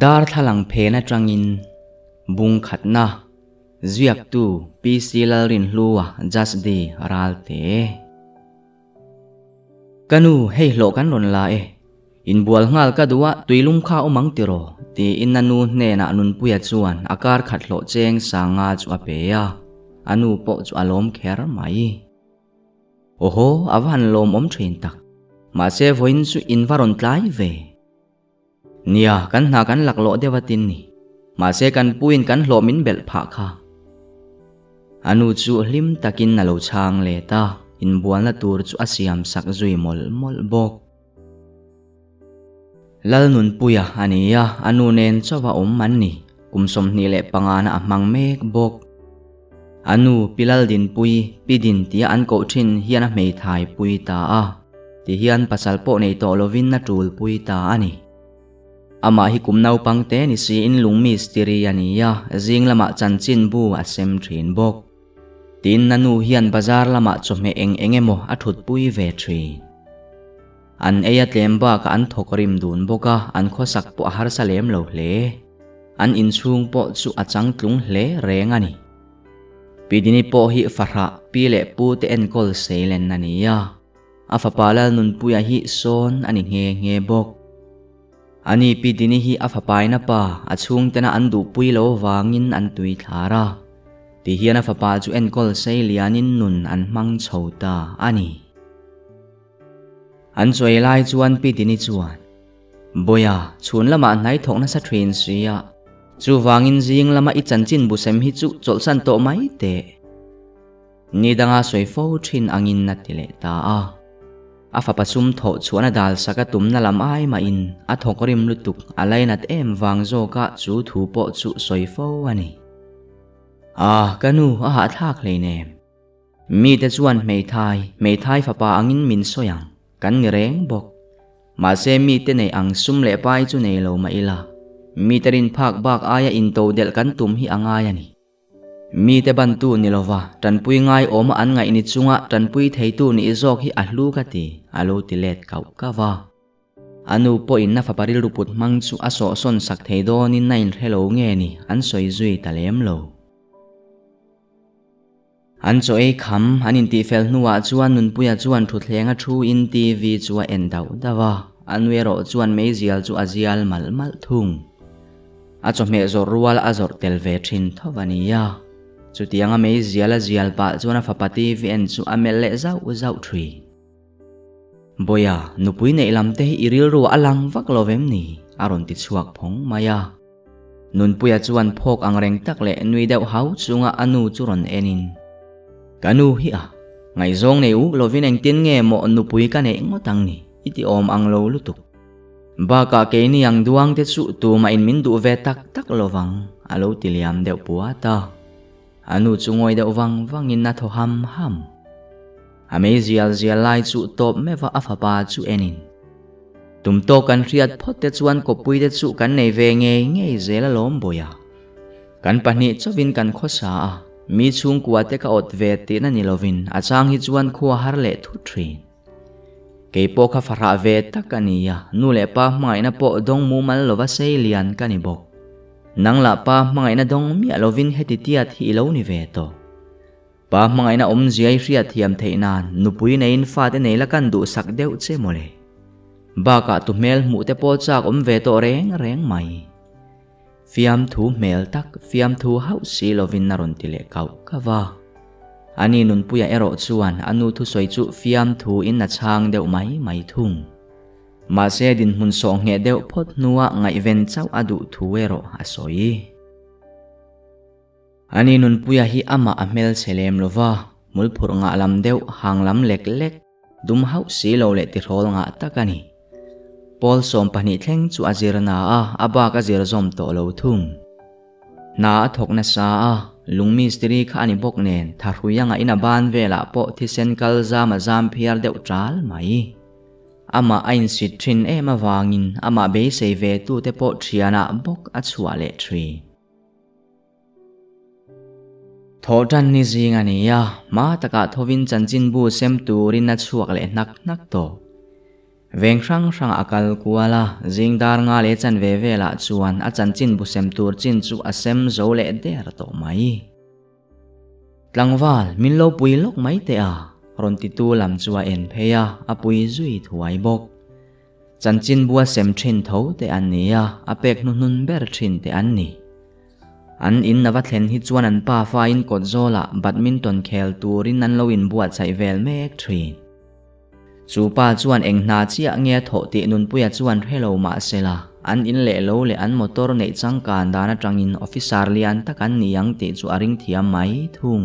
dar thalang phena trangin bung khatna zuyak tu pc lalrin hluwa just de ralte. Kanu, hei lo kan ron la e. In bual ngal ka duwa tuilum kha omang tiro. Ti in nanu hne na nun puya chuan, akar khat lo cheng sanga chu ape ya. Anu po chu alom kher mai. Oho, avan lom om thin tak. Ma se voin chu in varon tlai ve nia kan na kan lak lo dewatin ni ma se kan puin kan lo min bel pha kha. Anu chu lim takin na lo chang le ta, in buan la tur chu asiam sak zui mol mol bok. Lal nun puya ania anu nen chowa om man ni kumsom ni le pangana amang mek bok. Anu pilal din pui pidin tia an ko thin hian a mei thai pui ta a, ti hian pasal po nei to lovin na tul pui ta ani ama hi kum nau pang te ni si in lung misteri ania zing lama chan chin bu a sem thin bok. Tin nanu hian bazar lama chome eng engemo a thut pui ve thin an eya tlem ba ka an thokorim dun boka an kho sak po har salem lo hle. An in chung po chu achang tlung hle reng ani pidini po hi farha pi le pu te en kol seilen nani ya. A fapala nun puya hi son ani nge nge bok ani pidini hi a fapai na pa, a chung tena an du pui lo wangin an tui thara ti hian a fapa chu en kol sei lianin nun an mang chhota ani. An choi lai chuan pi tini chuan. Boya, chhun lama nai thok na sa train sia. Chu wangin jing lama i chan chin bu sem hi chu chol san to mai te. Ni danga soi fo thin angin na tile ta a afa pasum tho chuan a dal saka tumna lam ai ma in. A thokorim lutuk alai nat em wang zo ka chu thu po chu soi fo ani. A kanu, a ha thak le ne. Mi te chuan mei thai mei thai fa pa angin min soyang. Kan reng bok. Ma se mi te nei ang sum le pai chu nei lo ma ila. Mi terin phak bak aya in to del kan tum hi angaya ni mi te ban tu ni lova tan pui ngai om an ngai ni chunga. Tan pui thei tu ni izok hi ahlu ka ti. Alo ti let kau ka wa anu po in na faparil ruput mang chu aso son sak thei do ni nain hello nge ni. An soi zui talem lo. An cho ei kham, an in ti fel nuwa chuan nun puya chuan thu thlenga thu in tv chuwa en dau dawa an wero chuan mei zial chu azial mal mal thung. A cho me zo rual azor tel ve thin thawania chu tianga mei zial a zial pa chuan a fapati vi en chu amel le zau zau thri boya nupui nei lamte thế iril ru alang vak lovem ni aron ti chuak phong maya nun puya chuan phok angreng tak le nui deuh hau chunga anu churon enin kanu hi a ngai zong nei u lovin eng tin nge mo nụ pui ka ne ngó tang ni iti om ang lo lutuk ba ka ke ni ang duang te su tu ma in min du ve tak tak lovang alo tiliam deuh puwa ta. Anu chungoi deuh wang wang in na tho ham ham ame zial zial lai chu top me va afa pa chu enin tum to kan riat phot te chuan ko pui te chu kan nei ve nge nge zela lom boya kan pani chowin kan khosa a mi chung kwa te ka ot ve te na nilovin a chang hi chuan khuwa har le thu thin ke po kha fara ve takania nu le pa mai na po dong mu mal lova sei lian kani bok nang la pa mai na dong mi alovin heti tiat hi lo ni ve to pa mai na om ziai ria thiam theinan nu pui nei in fa te nei la kan du sak deu che mole ba ka tu mel mu te po chak om ve to reng reng mai fiam thu mel tak fiam thu hau si lovin naron tile kau kawa ani nun puya ero chuan anu thu soi chu fiam thu in na chang deuh mai mai thung mà xe đình hun so nghe đeo phốt nua ngai ven chau adu thu ero asoi ani nun puya hi ama amel selem lova mulphur nga lam deuh hang lam lek lek. Dum hau si lo le ti rol nga takani Paul som pani thleng chu azir na a. Aba ka zir zom to lo thum na thok na sa a. Lungmi stri kha ani bok nen. Tharuyanga ina ban vela po thi sen kal zama zam phiar deuh tral mai ama ain si thin ema wangin. Ama be sei ve tu te po thiana bok a chua le thri. Thotan ni zinga ni ya. Ma taka thovin chanchin bu sem turin na chuak le nak nak to. Veng rang rang akal kuala zing dar nga le chan ve ve la chuan. A chan chin bu sem tur chin chu a sem zo le der to mai. Tlangwal, min lo pui lok mai te a. รอนติตูลำจัวเอ็นเพียอปุยจุยถวยบกจันจินบัวเซมทรินเทาแต่อันนี้อาเป็กนุนนุนเบอร์ทรินแต่อันนี้อันอินนวัตเห็นฮิจวนันป้าฟ้าอินกดโซละบัดมินตันเคลตูรินนันลวินบัวใส่เวลเมกทรีนจูป้าจวนเองนาเจียเงียโถตินุนปุยจวนเฮโลมาเซลาอันอินเล่โลเลอันมอเตอร์ในจังการดานาจังอินออฟฟิศาร์เลียนตะกันนิยังติจูอาริงเทียมไหมทุ่ง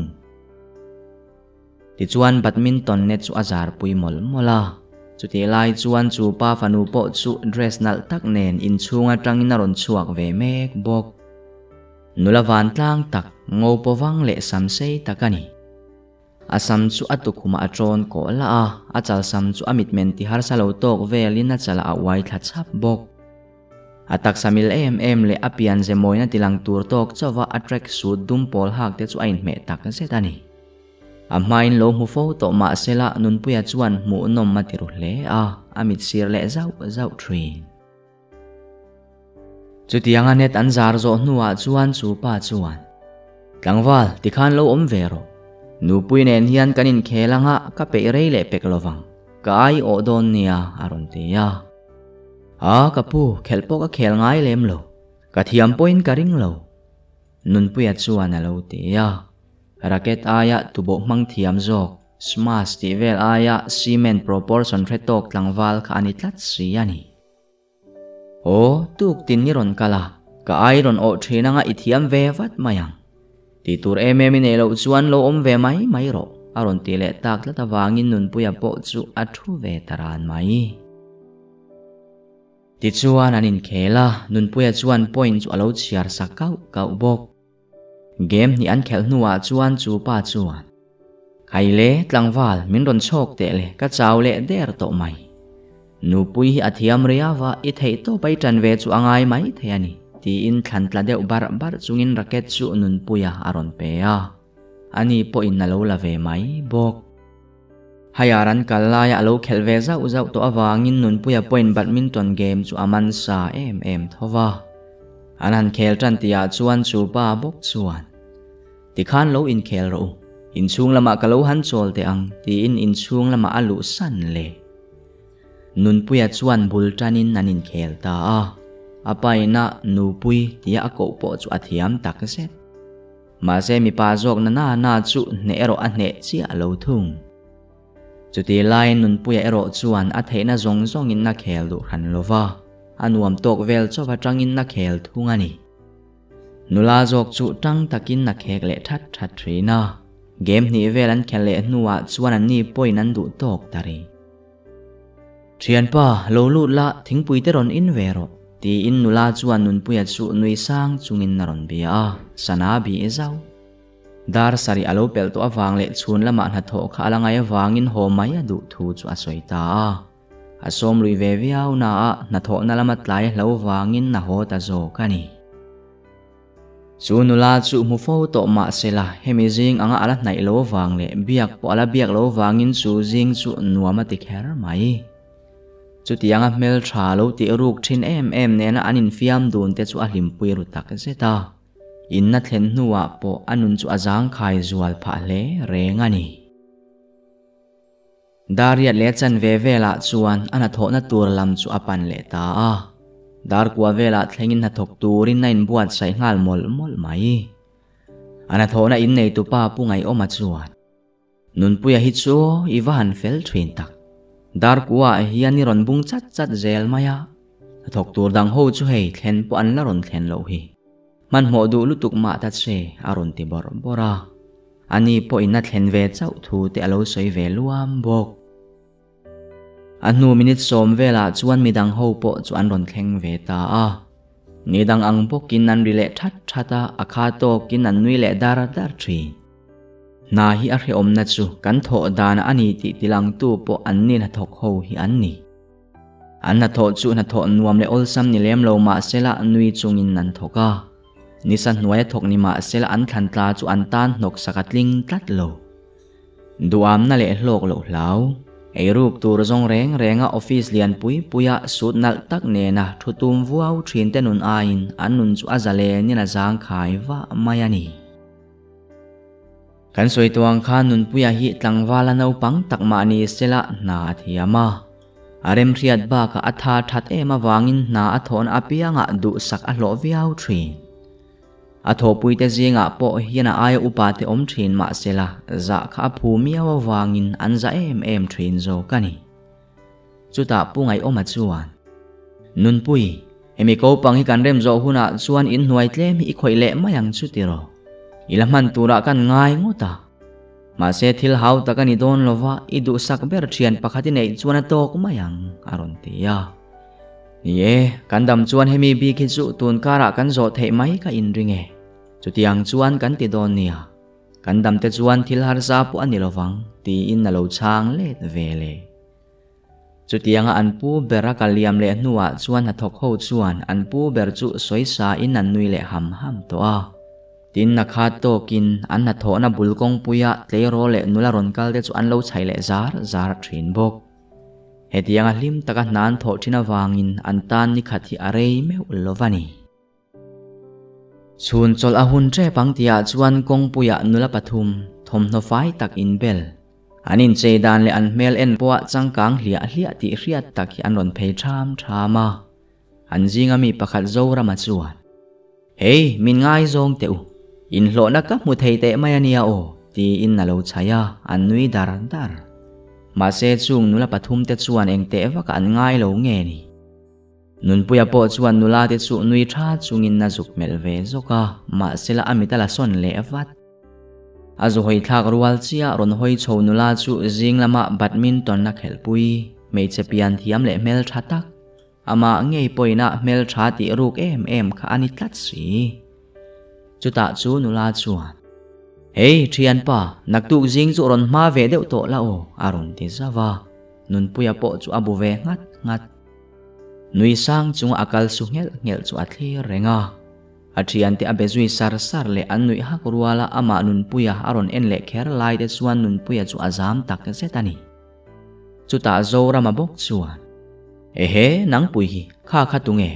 ti chuan badminton net chu azar pui mol mola. Chu ti lai, chuan chu pa fanu po chu dress nal tak nen in chunga tangin ron chuak ve mek bok. Nula van tlang tak ngô po wang le sam sei takani asam chu atukhuma atron ko la a. Achal sam chu amit men ti har salo tok velin a chala a wai thla chap bok. Atak samil em em le apian ze moina tilang tur tok chawa attract su dum pol hak te chu ain me tak setani amain lo mu fo to ma sela nun puya chuan mu nom ma tiru le. A, amit sir le zau zau train chu tianga net an zar zo nuwa chuan chu pa chuan. Tlangwal tikhan lo om vero nu pui nen hian kanin khelanga ka pe rei le pek lovang kai o don nia aron te ya a kapu khelpo ka khel ngai lem lo. Ka thiam point ka ring lo. Nun puya chuan a lo te ya raket aya tubo mang thiam zo smash ti vel aya cement proportion retok tlangwal kha ani tlat si ani o tuk tin ni ron kala ka iron o thina nga ithiam ve vat mayang ti tur em em ne lo chuan lo om ve mai mai ro aron ti le tak la tawangin nun puya po chu athu ve taran mai ti chuan anin khela nun puya chuan point chu alo chiar sakau kau bok game ni an khel nuwa chuan chu pa chuan. Khai le tlangwal min ron chok te le, ka chaw le der to mai. Nu pui hi athiam ria wa i thei to pai tran ve chu angai mai the ani. Ti in thlan tla deuh bar bar chungin racket chu nun puya aron pe a. Ani po in nalo la ve mai bok hayaran kalaya alo khelve zau zau to awangin nun puya point badminton game chu aman sa em em thowa anan khel tran tia chuan chu pa bok chuan ti khan lo in khel ro. In sung lama ka lo han chol te ang, ti in in chung lama alu san le. Nun puya chuan bul tanin nanin khel ta a. Apai na nu pui tia a po chu athiam tak xếp mà xe mi pa jok na na na chu ne ero a ne chi a lo thung. Chu ti lai nun puya ero chuan a theina zong zong in na khel du han lova anuam tok vel cho va tangin na khel thung ani. นุลาจกจุตั้งตะกินนักเฮกเลทัดทัดรีนาเกมนี้เวลันแคลเลนัวชวนนี่ป่วยนันดุตกตารีเชียนป้าโลลูละทิ้งปุยเตรอนอินเวโรตีอินนุลาจวนนุนปุยจุนุยสร้างจุงินนรนเบียสนาบีเอเจ้าดาร์สาริอาโลเปลตัววางเละชวนละมันหัดโถขะลังไงวางินโฮมายดุทูจุอสวยตาอาสมลุยเวเวียวนาหนัดโถนั่นละมัดไหลเหลาวางินน้าโฮตาโจกันี chu nula chu mu fo to ma sela hemi jing anga ala nai lo wang le. Biak po ala biak lo wangin chu jing chu nuama ti kher mai. Chu tianga mel tha lo ti ruk thin em em ne na anin fiam dun te chu a hlim pui ru tak zeta inna thlen nuwa po anun chu azang khai zual pha le reng ani Dariat le chan ve ve la chuan ana tho na tur lam chu apan le ta. a. dar kwa vela thlengin na thok turin na in buat sai ngal mol mol mai. Ana thona in nei tu pa pu ngai oma chuan nun puya hi chu iwan fel thwin tak dar kwa hian ni ron bung chat chat zel maya. Thok tur dang ho chu hei thlen po an la ron thlen lo hi. Man mo du lutuk ma ta che aron ti bor bora. Ani po in na thlen ve chau thu te alo soi ve luam bok อันนูมินิสมเวลาชวนมีดังหูปจวนรอนแข็งเวตาอะนี่ดังอังปกินนันริเลทัดทัดอาคาโตกินนันนุเลดาราดารีนาฮิอาเรอมนัจูกันโถดานอันนี้ติติลังตู้ปอันนี้นัทกหูฮิอันนี้อันนัทจูนัทนวมเลอลซัมนิเลมโลมาเซละนุยจุงินนันทกานิสันนวยทกนิมาเซละอันขันตาจูอันตานนกสกัดลิงตัดโลดูอามนั่นเลโลกโลเหลา tur zong reng renga office lian pui puya sut nal tak ne na thutum vuau thin te nun a in an nun chu azale ni na zang khai wa mayani kan soi tuang khan nun puya hi tlangwala no pang tak ma ni sela na thiama arem riat ba ka atha that ema wangin na athon apia nga du sak a lo viau thin a tho pui te zinga po hiana ai upa te om thin ma sela za dạ kha phu mia wa wangin an za em em thin zo kani chuta pungai oma chuan nun pui emi ko pang hi kan rem zo huna chuan in hnuai tlem hi khoi le mayang chu tiro ilaman tura kan ngai ngota ma se thil hau takani don lova idu sak ber thian pakhati nei chuan tok mayang aron à tia ye kan dam chuan hemi bi khi chu tun kara kan zo thei mai ka in ringe chu tiang chuan kan ti don nia kan dam te chuan thil har sa pu ani lowang ti in na lo chang le ve le chu tiang an pu bera ka liam le nuwa chuan ha thok ho chuan an pu ber chu soi sa in an nui le ham ham to a tin na kha to kin an na tho na bul kong puya tle ro le nula ron kal de chu an lo chai le zar zar thin bok hetianga lim taka nan tho thina wangin antan ni khathi arei me ulovani chun chol a hun tre pang tia chuan kong puya nula pathum thom no fai tak in bel anin che dan le an mel en po chang kang hlia hlia ti riat tak hi an ron phei tham thama an jinga mi pakhat zora ma chuan hey min ngai zong teu in lo na ka mu thei te mai ania o ti in na lo chaya an nui dar dar mà xe chung nula pathum te chuan eng te va ka an ngai lo nge ni. Nun puya po chuan nula te chu nui tha chungin na zuk mel ve zoka, ma sela amita la son le avat azu hoi thak rual chia, ron hoi chho nula chu jing lama badminton na khel pui. Mei che pian thiam le mel tha tak. Ama ngei poina mel tha ti ruk em em kha ani tlat si. Chu ta chu nula chuan. Hey, trian pa, nagtuk zing zu ron ma ve deu to la o, aron à, ti zava. Nun puya po à chu abu à ve ngat ngat. Nui sang chung akal su ngel ngel chu atli renga. Atrian ti abe zui sar sar le an nui hak ruala ama nun puya aron en le kher lai de suan nun puya chu azam tak zetani. Chu ta zo rama bok chuan. Ehe nang pui hi kha kha tunge.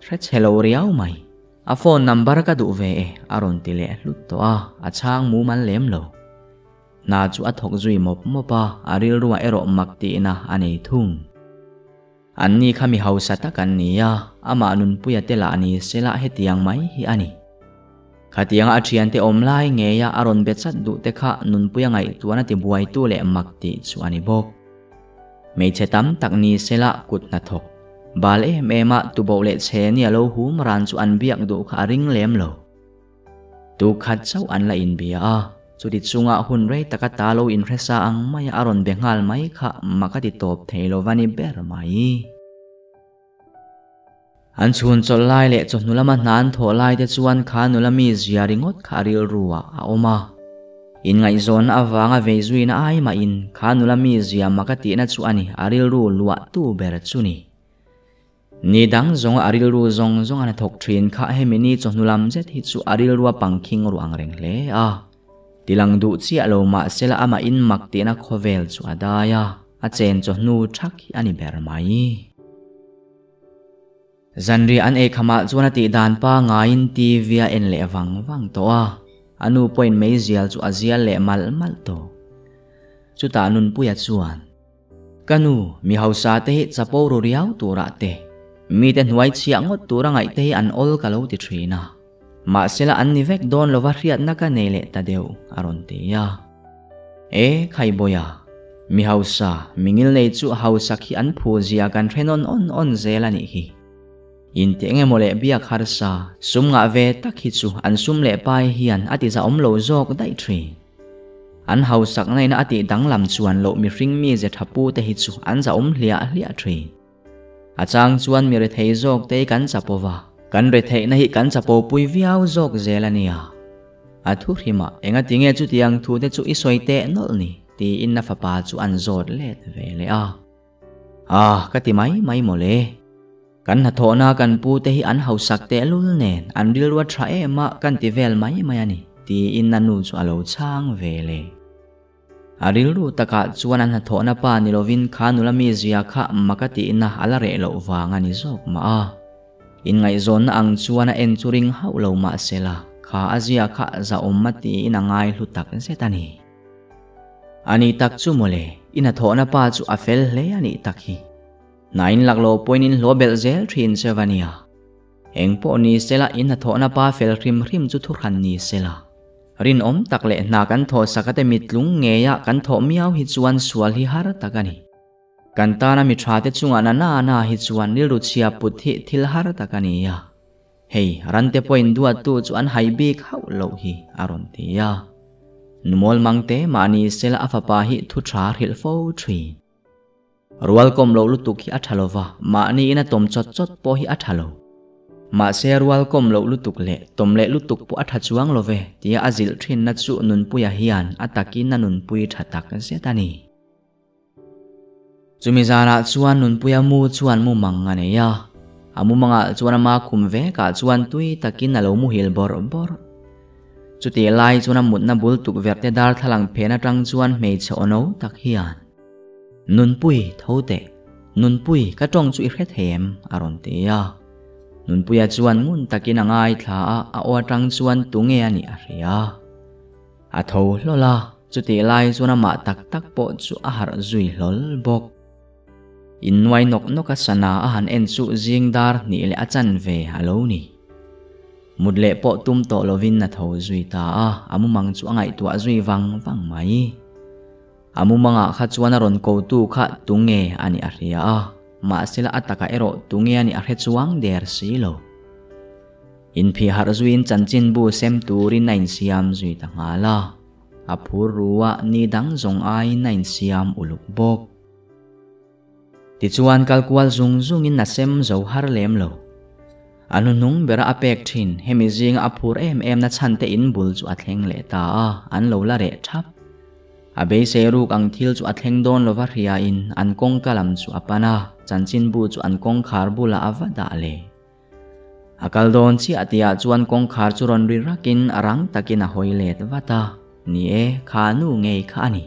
Threats hello riau mai. A phone number ka du ve e aron ti le lut to a a chang mu man lem lo na chu a thok zui mop mopa aril ruwa ero makti na anei thung anni khami hausa ta kan nia ama nun puya te la ani sela he tiang mai hi ani khatiang a thian te om lai nge ya aron be chat du te kha nun puya ngai tuana ti buai tu le makti chu ani bok mei che tam tak ni sela kut na thok บาลเอมเอมาตุบเอาเลเชนี่เราหูมรันสุอันเบียกดูขาริงเลมโลตุขัดเจ้าอันละอินเบียสุดิสุงะหุนเรตกตาโลอินเรซาอังไม่อารอนเบงฮัลไม่ขะมากติตบเทโลวานิเบอร์ไหมอันชวนจดไล่เละจดนุลมันนานโถไล่จะชวนขานุลมีจสีริงดขาริลรัวอาอมาอินไงโซนอาวางาเวซุยนาไอมาอินขานุลมีจสียมากตินัดชวนิอาริลรูลัวตูเบรตชุนี นี่ดังจงอาริลรูจงจงอันทกทรีนข้าเฮมินีจงนุลำเจ็ดฮิตสุอาริลัวปังคิงรัวอังเร่งเล่อะติลังดูเสียโลมาเสลอามาอินมักตีนักโคเวลสุอาดายาอาเจนจงนูชักอันนี้เบรไมยีจันรีอันเอกมาจวนติดดานป้างายินทีวีเอ็นเล่ฟังฟังตัวอันุพอยน์เม่เซียลสุอาเซียเล่มัลมัลโตสุตานุนปุจั่วนกันูมีเฮาซาเตะจะปูรุเรียวตัวรกเต mi te hnuai chia ngot tura ngai te an ol ka lo ti thina ma sela an ni vek don lova riat na ka nele ta deu aron te ya. E khai boya mi hausa mingil nei chu hausa khi an phu zia kan threnon on on zela ni hi. In te nge mole bia khar sa, sum nga ve tak hi chu an sum le pai hian ati za om lo jok dai thri. An hausak nei na ati dang lam chuan lo mi ring mi je thapu te hi chu an za om hlia hlia thri. A chang chuan mi re thei zok te kan chapowa kan re thei na hi kan chapo pui viau zok zelania a thu rima enga tinge chu tiang thu te chu isoi te nol ni ti in na fapa chu an zot let ve le a a ka ti mai mai mo le kan na thona kan pu te hi an hausak te lul nen an ril wa tha e ma kan ti vel mai mai ani ti in na nu chu alo chang ve le aril ru taka chuan an tho na pa ni lovin kha nula mi zia kha makati na ala re lo wanga ni zok ma a in ngai zon na ang chuan a en churing hau lo ma sela kha azia kha za ummati ina ngai hlu tak se tani ani tak chu mole ina tho na pa chu afel le ani tak hi nain laklo point in lo bel zel thin sevania eng po ni sela in tho na pa fel rim rim chu thu khan ni sela รินอมตักเละนากันทอสักแต่มิดลุงเงียกันทอมียาวหิจวนสวลฮิฮารตะกันีกันตานามิชาเตจุงานานานาหิจวนนิรุชียปุถิทิลฮารตะกันียาเฮรันเตพอยน์ดัวตูจวนไฮบีเข้าโลหิอารมณ์เตียนมอลมังเตมานีเซลอาฟปาหิทุชาริลโฟทรีรัวลกมโลลุตุกิอัทโลวามานีอินะตมจดจดพอหิอัทโล ma se rual kom lo lutuk le tom le lutuk pu atha chuang love tia azil thin na chu nun puya hian ataki na nun pui thatak se tani chumi zara chuan nun puya mu chuan mu manga ne ya. Amu manga chuan ma khum ve ka chuan tui takin na lo mu hil bor bor chuti lai chuan mut na bul tuk verte dar thalang phena tang chuan mei che ono tak hian nun pui thote nun pui ka tong chu i hret hem aron te ya. Nun puya chuan ngun takin a ngai thla a a o tang chuan tunge ani a ria a tho lola chuti lai chuan ma tak tak po chu a har zui lol bok in nuai nok nok a sana a han en chu jing dar ni le a chan ve halo ni mudle po tum to lovin na tho zui ta a amu mang chu angai tu a zui wang wang mai amu manga kha chuan a ron ko tu kha tunge ani a ria a ma sila ataka ero tungia ni arhe der silo. In phi har zuin chanchin bu sem turi nain siam zui ta ngala apur ruwa ni dang zong ai nain siam uluk bok. Ti chuan kalkual zung zung in na sem zo har lem lo. Anu nung bera apek thin, hemi jing apur em em na chante in bul chu athleng le ta a, an lo la re thap. Abe se ruk ang thil chu athleng don lo var hia in, an kong kalam chu apana. จันจินบูจูอันกงคาร์บุลาอวดาเลอากาลโดนซีอติยาจวนกงคาร์จุรนริรักินรังตะกินหอยเลดวตานี่เอขานูเงยขานี่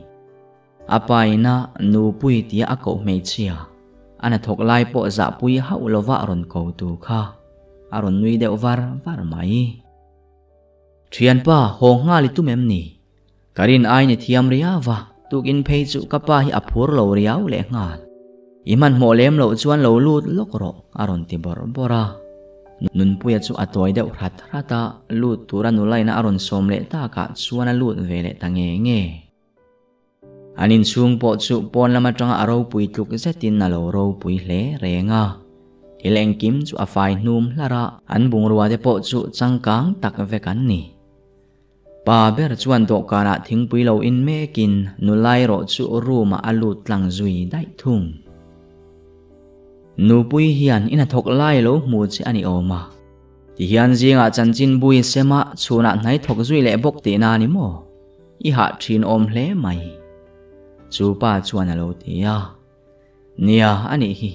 อาไปนะนูปุยตียอากูเมชียอันถกไล่ปอจะปุยฮาอุลวะอรอนกูตูคะอรอนนุยเดอวาร์วาร์ไหมเทียนป้าหงาลิตุเมมนี่การินไอเนทียมเรียวะตุกินเพจุกับป้าฮิอับหัวเราเรียวแหลงาล iman mo lem lo chuan lo lut lokro aron ti bor bora. Nun puya chu atoi deuh rat rata. Lut tura nulai na aron som le ta ka chuan lut ve le ta nge anin chung po chu pon lama tanga aro pui tluk zetin na lo ro pui hle renga. Ileng kim chu a fai hnum lara an bung ruwa de po chu changkang tak ve kan ni. Pa ber chuan do kana ah thingpui lo in me kin. Nulai ro chu ruma alut tlang zui dai thung. Nu pui hian ina thok lai lo mu chi ani oma ti hian zinga chanchin bui sema chuna nai thok zui le bok te na ni mo i ha thin om hle mai chu pa chuan alo ti ya nia ani hi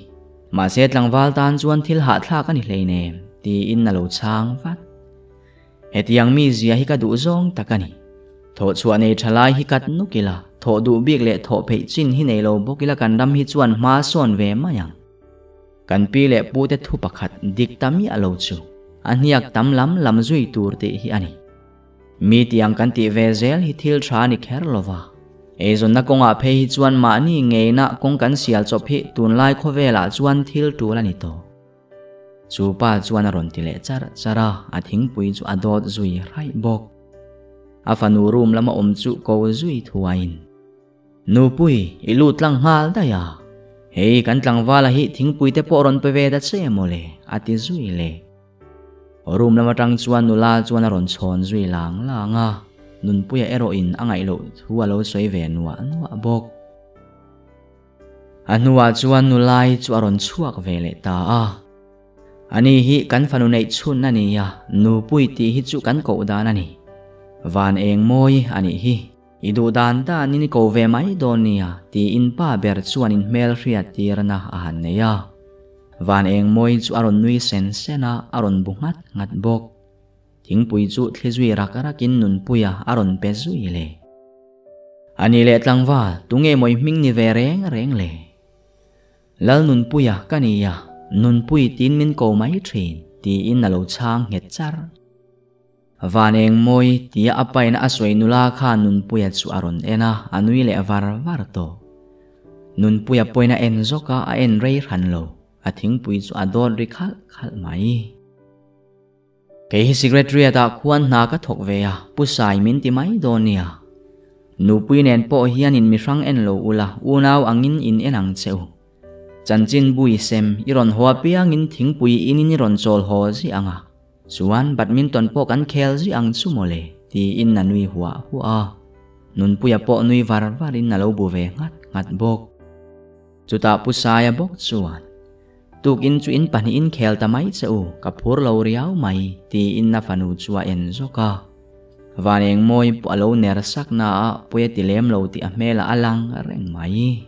ma se tlang wal tan chuan thil ha thla ka ni hlei ne ti in na lo chang vat hetiang mi zia hi ka du zong takani tho chuan ei thalai hi kat nukila tho du biek le tho phei chin hi nei lo bokila kan dam hi chuan ma son ve กันปีเล่ปูเตทุปักขัดดิกตามีอโลซูอันนี้อักตำลำลำจุยตูร์ติฮิอันนี้มีที่ยังกันติเวเซลฮิทิลชานิเคร์ลวาเอจนนักกงอาเพฮิจวนมาหนี้เงนักกงกันเสียลจบพิตุนไล่ขเวลาจวนทิลตูลนิโตจูป้าจวนรอนติเลจาร์จาระอาทิงปุยจูอดอดจุยไรบกอาฟานูรูมละมาอมจุกวจุยทวายนนูปุยอิลูตลังฮาลได้ยา hei, kan tlang wala hi thing pui te po ron pe ve da che mo le ati zui le. Rum lama tang chuan nu la chuan ron chon zui lang la nga. Nun puya ero in angai lo thua lo soi ve nuwa nuwa bok anuwa chuan nu lai chu aron chuak ve le ta a. Ani hi kan fanu nei chun na ni ya nu pui ti hi chu kan ko da na ni van eng moi ani hi. Idudandaan ni Nikove Maidonia tiin pa bertsuanin Melria tirna ahanneya. Vaneng moid su aron nui sensena aron bungat ngatbok. Tingpuy su tlizwi rakarakin nun puya aron pezuile. Anile at lang va tunge moy ming ni vereng rengle. Lal nun puya kaniya nun puy tin min ko mai may trin tiin nalaw chang hetsar vaneng moi ti apai na asoi nula kha nun puya chu aron ena, anui le var var to. Nun puya poina en zoka a en rei ran lo. A thing pui chu adon ri khal khal mai. Ke secretary ta khuan na ka thok ve ya. Pu sai min ti mai donia nu pui nen po hian in mi rang en lo ula. Unau angin in enang cheu chan chin bui sem, iron hoa piang in thing pui in in ron chol ho ji anga. Suan badminton po kan khel ji ang sumole ti in na nui hua hua. nun puya po nui var varin na lobo ve ngat ngat bok. Chuta pu saya bok, Suan. tuk in chu in pani in khel tamai mai u. Kapur lo riau mai. Ti in na fanu chua en zoka vaneng moi po alo ner sak na puya ti lem lo ti a mela alang reng mai.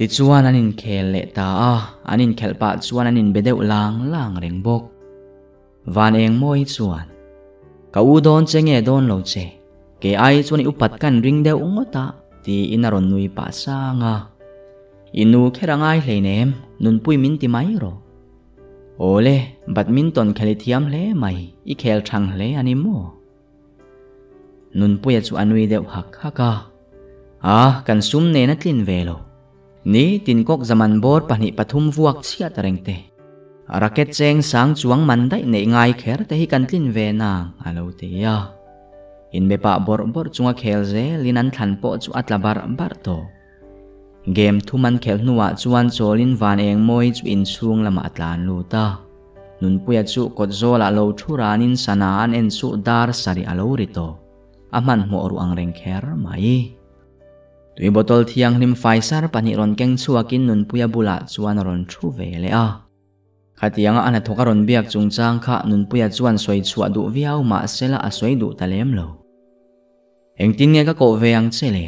ติดชวนอันนินเคลเลตาอะอันนินเคลปะชวนอันนินเบเดวลางลางเร่งบกวันเองมวยชวนเขาอุดนเจงเอดนโลเจเกไอชวนอุปัดกันริงเดวงตาที่อินารอนนุยปะสางอะอินูแค่ร่างไอเลยเนมนุนปุยมินติไม่รอโอเล่บัดมินตอนเคลทียมเล่ไหมอีเคลชังเล่อันนี้โมนุนปุยจะอันวีเดวหักฮักอะอะกันซุ่มเนนัดลินเวโล ni tin kok zaman bor pani pathum vuak chia tarengte raket cheng sang chuang man dai nei ngai kher te hi kan tlin ve na alo te ya in be pa bor bor chunga khel ze linan than po chu atlabar bar to game thu man khel nuwa chuan cholin van eng moi chu in chung lama atlan lu ta nun puya chu kot zola lo thuranin sana an en chu dar sari alo rito aman mo ru ang reng kher mai tui botol thiang lim faisar pani ron keng chuakin nun puya bula chuan ron thu ve le a khatianga ana thoka ron biak chung chang kha nun puya chuan soi chua du viau ma sela a soi du talem lo engtin nge ka ko ve ang chele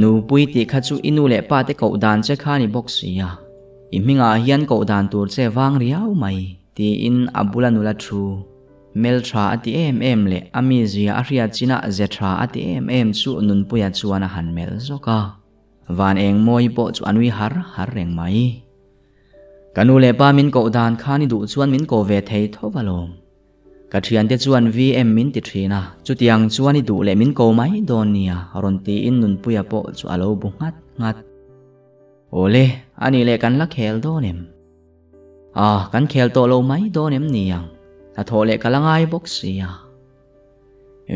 nu pui ti kha chu inu le pa te ko dan che kha ni box ya i minga hian ko dan tur che wang riau mai ti in abula nula thu mel tra ati em em le ami zia aria china ze tra ati em em chu nun puya chuana han mel zoka van eng moi po chu anui har har reng mai kanu le pa min ko dan khani du chuan min ko ve thei thovalom ka thian te chuan vm min ti thina chu tiang chuan i du le min ko mai don nia ron ti in nun puya po chu alo bu ngat ngat ole ani le kan la khel do nem à kan khel to lo mai do nem niang na tho le kalangai box sia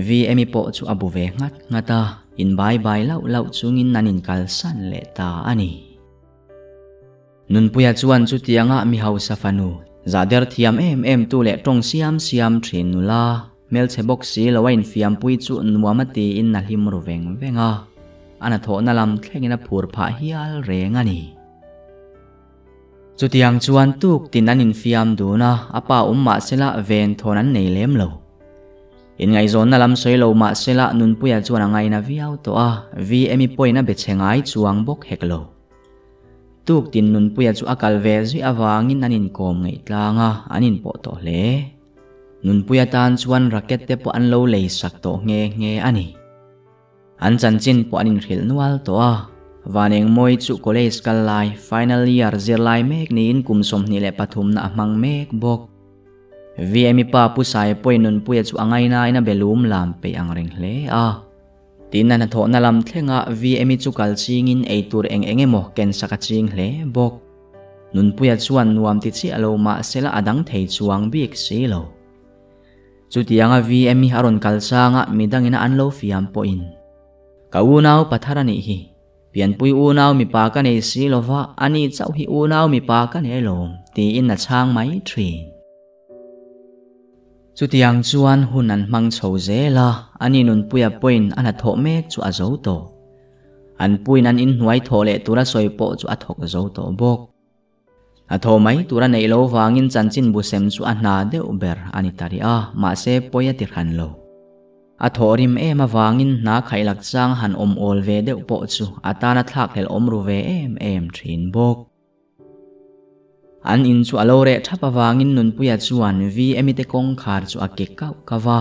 vm po chu abu ve ngat ngata in bai bai lau lau chungin nanin kal san le ta ani. Nun puya chuan chu tianga mi hausa fanu zader thiam em em tu le tong siam siam thin nula. Mel che bok si lawain fiam pui chu nuamati in na him ru veng venga. Ana tho na lam thlengina phur pha hial reng ani. จุดยังชวนตุกตินันอินฟิอัมดูนะอาป้าอุ้มมาเสละเวนทอนันเนเลมโลอินไงโซนนั่ลำสวยโลมาเสละนุนปุยจวนไงนะวิเอาตัววีเอ็มปอยนะเบ็ดเชงไอจวงบกเฮกโลตุกตินนุนปุยจวอากาลเวซุอาวางินนันอินโกมไงตลางะอันอินโปโตเลนุนปุยตานชวนรักเก็ตเตปอันโลเลยสักโตเงเงอันนี้อันจันจินปอันอินเริลนวลตัว วันเองมวยจุโคเลสกันไลฟิแนลเยียร์เจรไลเมกนี้นกุมสมนิเลปฐุมนะมังเมกบกวีเอ็มป้าผู้ชายป่ยนุนป่วยจุอังไงนายนะเบลูมลามไปอังเริงเลอะตีนันทอนลำเทงะวีเอ็มจุกัลซิงินไอตัวเองเองมอเกนสักจิงเลบกนุนป่วยจวนนวมติดซีอโลมาเซลาอดังเทยจวงบีกสีโลจุดยังวีเอ็มฮารอนกัลซางะมีดังอินะอันโลฟิอัมปอินกาวนาปะทารนิฮี hi pian pui unau mi pa ka nei si lova ani chau hi u unau mi pa ka nei lo. Ti in na chang mai thin chu tiang chuan hun an mang chho zela ani nun puya point a tho mek chu a zo to. An puin an in hnuai tho le tura soi po chu a thok zo to bok. A tho mai tura nei lo wangin chan chin bu sem chu a na de uber ani tari a, ma se poya tir khan lo a thorim em a wangin na khailak chang han om ol ve de po chu. Atana thlak hel om ru ve em em thin bok an in chu alo re thapa wangin nun puya chuan vi emite kong khar chu ake kau kawa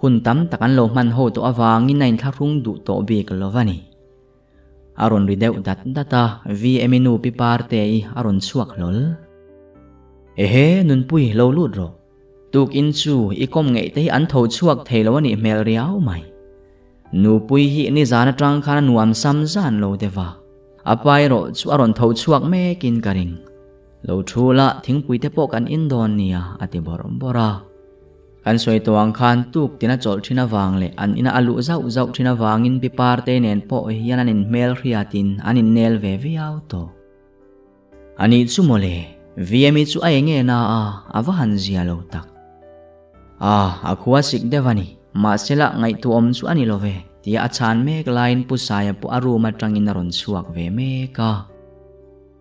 hun tam takan lo man ho to awangin nain thlakhrung du to bik lovani aron ri deuh dat data vi eminu pi parte i aron chuak lol. Ehe, nun pui lo lut ro. ตุกอินจูอีกมไงแต่อันทอชวกเทลวันนี้เมลเรียวไหมนูปุยฮีนี่จานตรังคานนวมซ้ำจานโลเดวาอภัยรสวรนค์ทอชวกเม่กินกริงโลทูละทิ้งปุยเทปกันอินโดนเนียอติบรมบรากันสวยตัวอันคารตุกที่น่าจดที่น่าวางเลยอันอินาอลุเจ้าเจ้าที่น่าวางินปิปาร์เตเนนโปเฮียนันินเมลเรียตินอันนินเนลเววิอาโตอันนี้ชุโมเลวีเอมิชุไอเงนาอาอาวหันเซียโลตัก à, à aku tak a akhuwa sik devani ma sela ngai tu om su ani lo ve tia achan mek line pu saya pu aru ma tangin ron suak ve me ka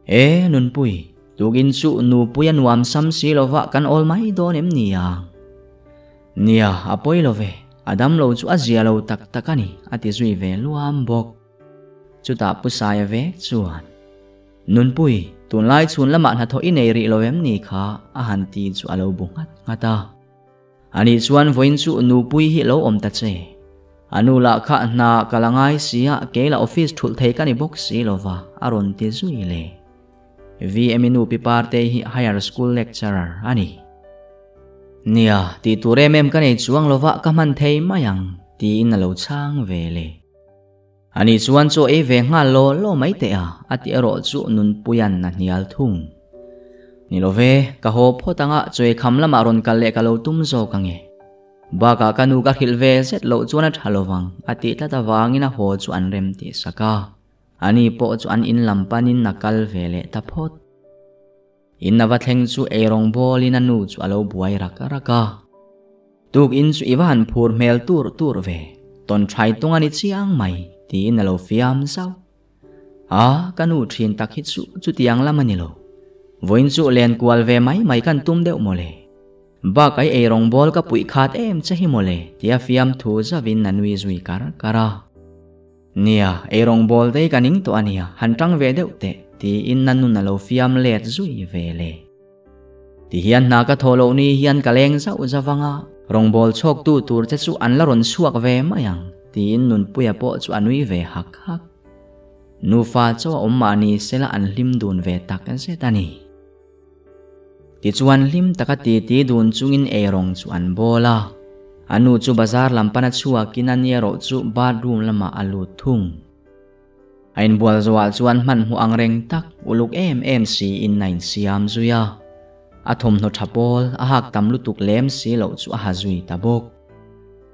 e nun pui. Tugin su nu puyan wam sam si lova kan ol mai do nem niang à. nia apoi à, lo về. adam lo chu azia lo tak takani ati zui ve luam bok. Chu ta pu saya ve chuan. Nun pui. Tun lai chun lama na tho inei ri lo em ni kha. A han ti chu alo bu ngat ngata ani chuan voin chu nu pui hi lo om ta che. Anu la kha na kalangai sia ke la office thul thei kani box si lova aron te zui le. Vmnu pi parte hi higher school lecturer, ani. Nia, ti ture mem kane chuang lova ka man thei mayang, ti in lo chang ve le. Ani chuan chu e ve nga lo lo mai te a ati ero chu nun puyan na nial thung. Ni lo ve ka ho pho tanga choi kham lama ron kal le ka lo tum zo ka nge ba ka kanu ka khil ve set lo chuan a thalowang ati ta ta wangina ho chu an rem ti saka ani po chu an in lampanin nakal ve le ta phot in na vatheng chu erong bol in anu chu alo buai raka raka tuk in chu iwan phur mel tur tur ve ton thai tung ani chiang mai ti in alo fiam sao a kanu thin tak hi chu chu tiang lam ani lo voin chu len kwal ve mai mai kan tum deuh mole ba kai rong bol ka pui khat em che hi mole tia fiam à thu za vin nanui zui kar kara nia erong bol dei kaning to ania han tang ve deuh te ti in nan nu na lo fiam let zui ve le ti hian na ka tholo ni hian ka leng zau zawanga rong bol chok tu tur che chu an la ron suak ve mayang ti in nun puya po à chu anui ve hak hak nu pha cho ông ma ni sela an lim dun ve tak se tani ti chuan lim taka ti ti dun chungin e rong chu an bola anu chu bazar lampana chua kinan yero chu bathroom lama alu thung Ain bual zawa chuan man hu ang reng tak uluk em em si in nain siam zuya. Athom no thapol, ahak tam lutuk lem si lo chu a hazui tabok.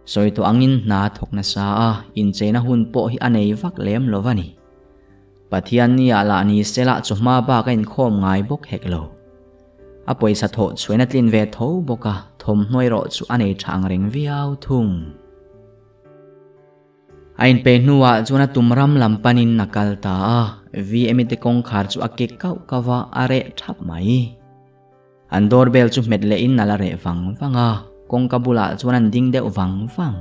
Soi to angin na thok na sa a, in che na hun po hi anei vak lem lovani. Pathian ni ala ni sela chu ma ba ka in khom ngai bok hek lo. Apoi sa tho chuina tlin ve tho boka thom noi ro chu ane thang reng viau thung. ain pe nuwa ah chuna tumram lampanin nakalta vi emite kong khar chu ake kau kawa are thap mai. An bel chu medle in nala re wang wanga kong kabula chuan ding deuh wang wang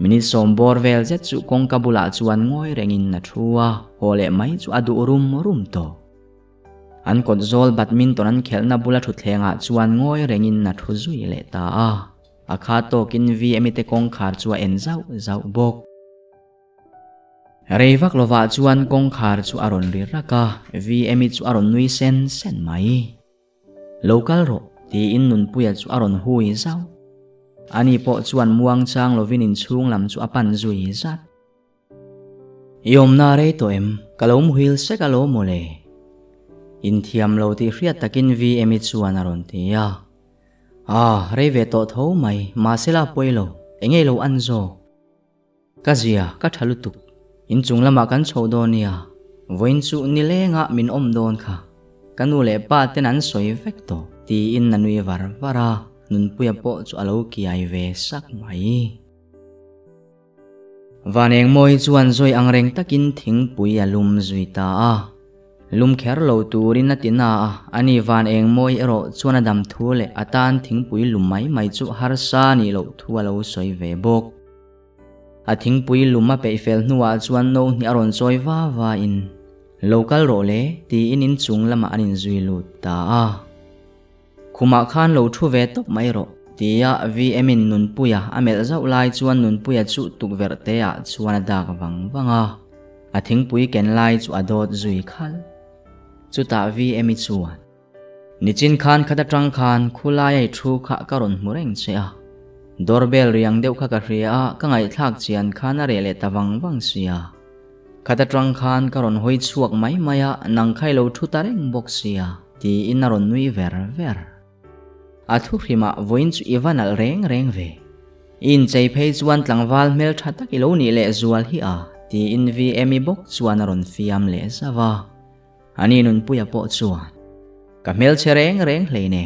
minit som bor vel zet chu kong kabula chuan ngoi rengin na thua hole mai chu adu rum rum to an kot zol badminton an khelna bula thu thlenga ah chuan ngoi rengin na thu zui le ta a. Akha to kin vi emite kong khar chu en zau zau bok. Reivak lova chuan kong khar chu aron ri raka vi emi chu aron nui sen sen mai. Local ro, ti in nun puya chu aron hui zau. Ani po chuan muang chang lovin in chung lam chu apan zui zat. Yom na re to em, kalom huil se kalo mole in thiam lo ti hriat takin vi emi chuan aron ti ya à. Re ve to tho mai ma sela poilo engei lo anzo kazia ka thalutuk in chung lama kan chho donia voin chu ni lenga min om don kha kanu le pa ten an soi vek to ti in nanui var vara nun puya po chu alo ki ai ve sak mai vaneng moi chuan zoi ang reng takin thing pui alum zui ta a lum kher lo turin na tina a. Ani van eng moi ero chuan adam thu le atan thing pui lum mai mai chu har sa ni lo thu alo soi ve bok a thing pui luma pe fel nuwa chuan no ni aron soi wa wa in. Local ro le ti in in chung lama anin zui lu ta a. Khuma khan lo thu ve top mai ro tia vi emin nun puya amel zau lai chuan nun puya chu tuk ver te a chuan dak wang wanga a thing pui ken lai chu adot zui khal. จุตาวีเอมิจวนนิจินคานขัดจังคานคุลายทูขะกรนมุเรงเสียดอร์เบลเรียงเดียวขะกระเรียก็ไงทักเจียนคานเรเลตะวังวังเสียขัดจังคานกรนหอยชวกไม่มายะนังไข่เลวทุตาเร่งบกเสียที่อินรนนุยเวรเวรอาทุกริมาวินจูอีวานัลเร่งเร่งเวอินใจเพจวันตลังวาลเมลชัดตะกิโลนี่เลจวลฮีอาที่อินวีเอมิบกจวนรนฟิยามเลสวา ani nun puya po chuan kamel chereng reng reng ne.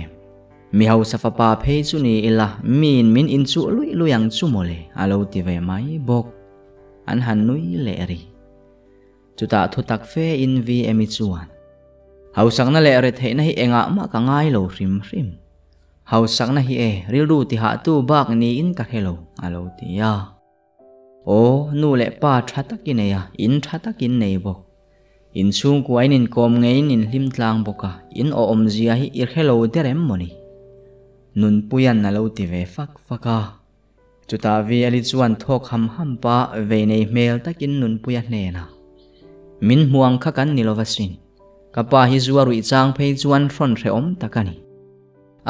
Mi hau sa fa pa phei chu ni ila min min in chu lui luyang chu mole alo ti ve mai bok. An han nui le ri. Chu ta thu tak fe in vi emi chuan hau sang na le re the na hi enga ma ka ngai lo rim rim. Hau sang na hi e ril ru ti ha tu bak ni in ka hello alo ti ya. O nu le pa tha takin e ya. In tha takin nei bok in sung ku ain in kom ngei in lim tlang boka in o om zia hi ir hello derem moni. Nun puyan na lo ti ve fak faka chuta vi ali chuan thok ham ham pa ve nei mel takin nun puya ne na. Min muang kha kan nilovasin kapa hi zuaru i chang phei chuan ron re om takani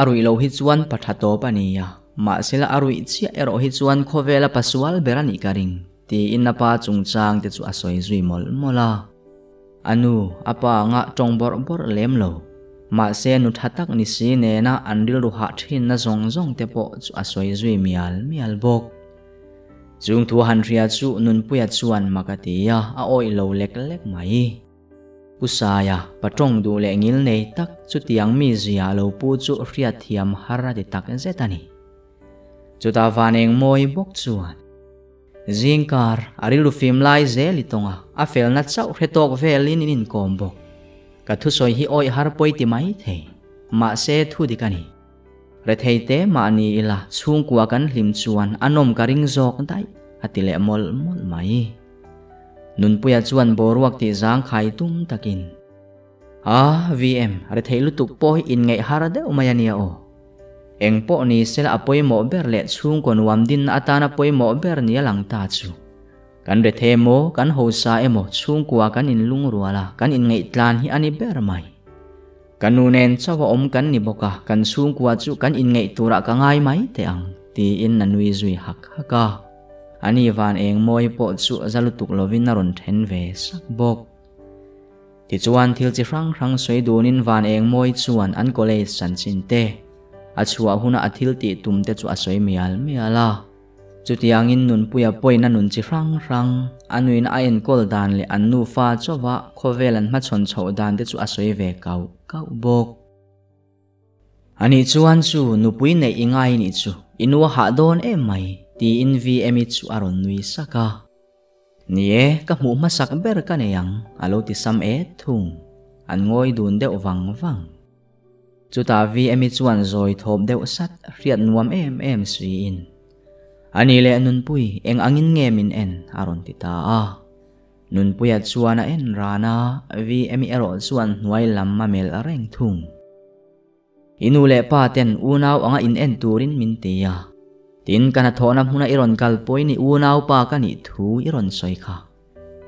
arui lo hi chuan pathato pania ma sila arui chia ero hi chuan khovela pasual berani karing ti in pa chungchang te chu asoi zui mol mola anu, apa nga trong bor lem lo ma se nu thatak ni si ne na andil ru ha thin na zong zong te po chu à asoi zui mial mial bok chung thu han ria chu à à, nun puya chuan makatia a oi lo lek lek mai usaya patong du le ngil nei tak chu tiang mi zia lo pu chu ria thiam hara de tak zetani chu ta vaneng moi bok chuan zingkar arilu film lai ze litonga a fel na chau retok velin in kombo. Ka thu soi hi oi har poi ti mai the. Ma se thu di kani re thei te ma ni ila chung kwa kan hlim chuan anom karing zok dai. Atile mol mol mai. Nun puya chuan boruak ti zang khai tum takin. A vm are theilu tuk po in ngai harade umayania o eng po ni sel apoi mo ber le chung kon wam din atana poi mo ber ni lang ta chu. Kan re the mo, kan ho sa emo chung kwa kan in lung ruala kan in ngay tlan hi ani ber mai. Kanunen chawa om kan ni boka, kan chung kwa chu kan in ngai tura ka ngai mai te ang. Ti in nanui zui hak haka ani van eng moi e po chu zalutuk lovin naron then ve sak bok. Ti chuan thil chi rang hrang soi dunin van eng moi e chuan an college san chin te. at huna at hilti tumte chu asoy mial miala. Chutiangin nun puya poy na nun chi rang rang, anuin ayan kol dan li an fa chowa kovelan machon chow dan te chu asoy ve kau, kau bok. Ani chuan chu nupui na ingay ni chu, inuwa ha doon e may, ti in vi emi chu aron nui saka. nie Niye kamu masak ber kaneyang, alo ti sam e thung, an ngoy dun de vang vang. จุตาวีเอมิจวนซอยทบเดวสัตเรียนวมเอมเอมสีอินอันนี้แหละนุนปุยเอ็งอังอินเงมินเอ็นอารอนติตาอานุนปุยจวนเอ็นรานาวีเอมิเอรอจวนหน่วยลำมาเมลเร่งทุงอินูเละป้าเต็นอูนาวอังอินเอ็นตูรินมินเตียตินกันทอนับหุนอิรอนกลปอยนี่อูนาวป้ากันนี่ทูอิรอนซอยค่ะ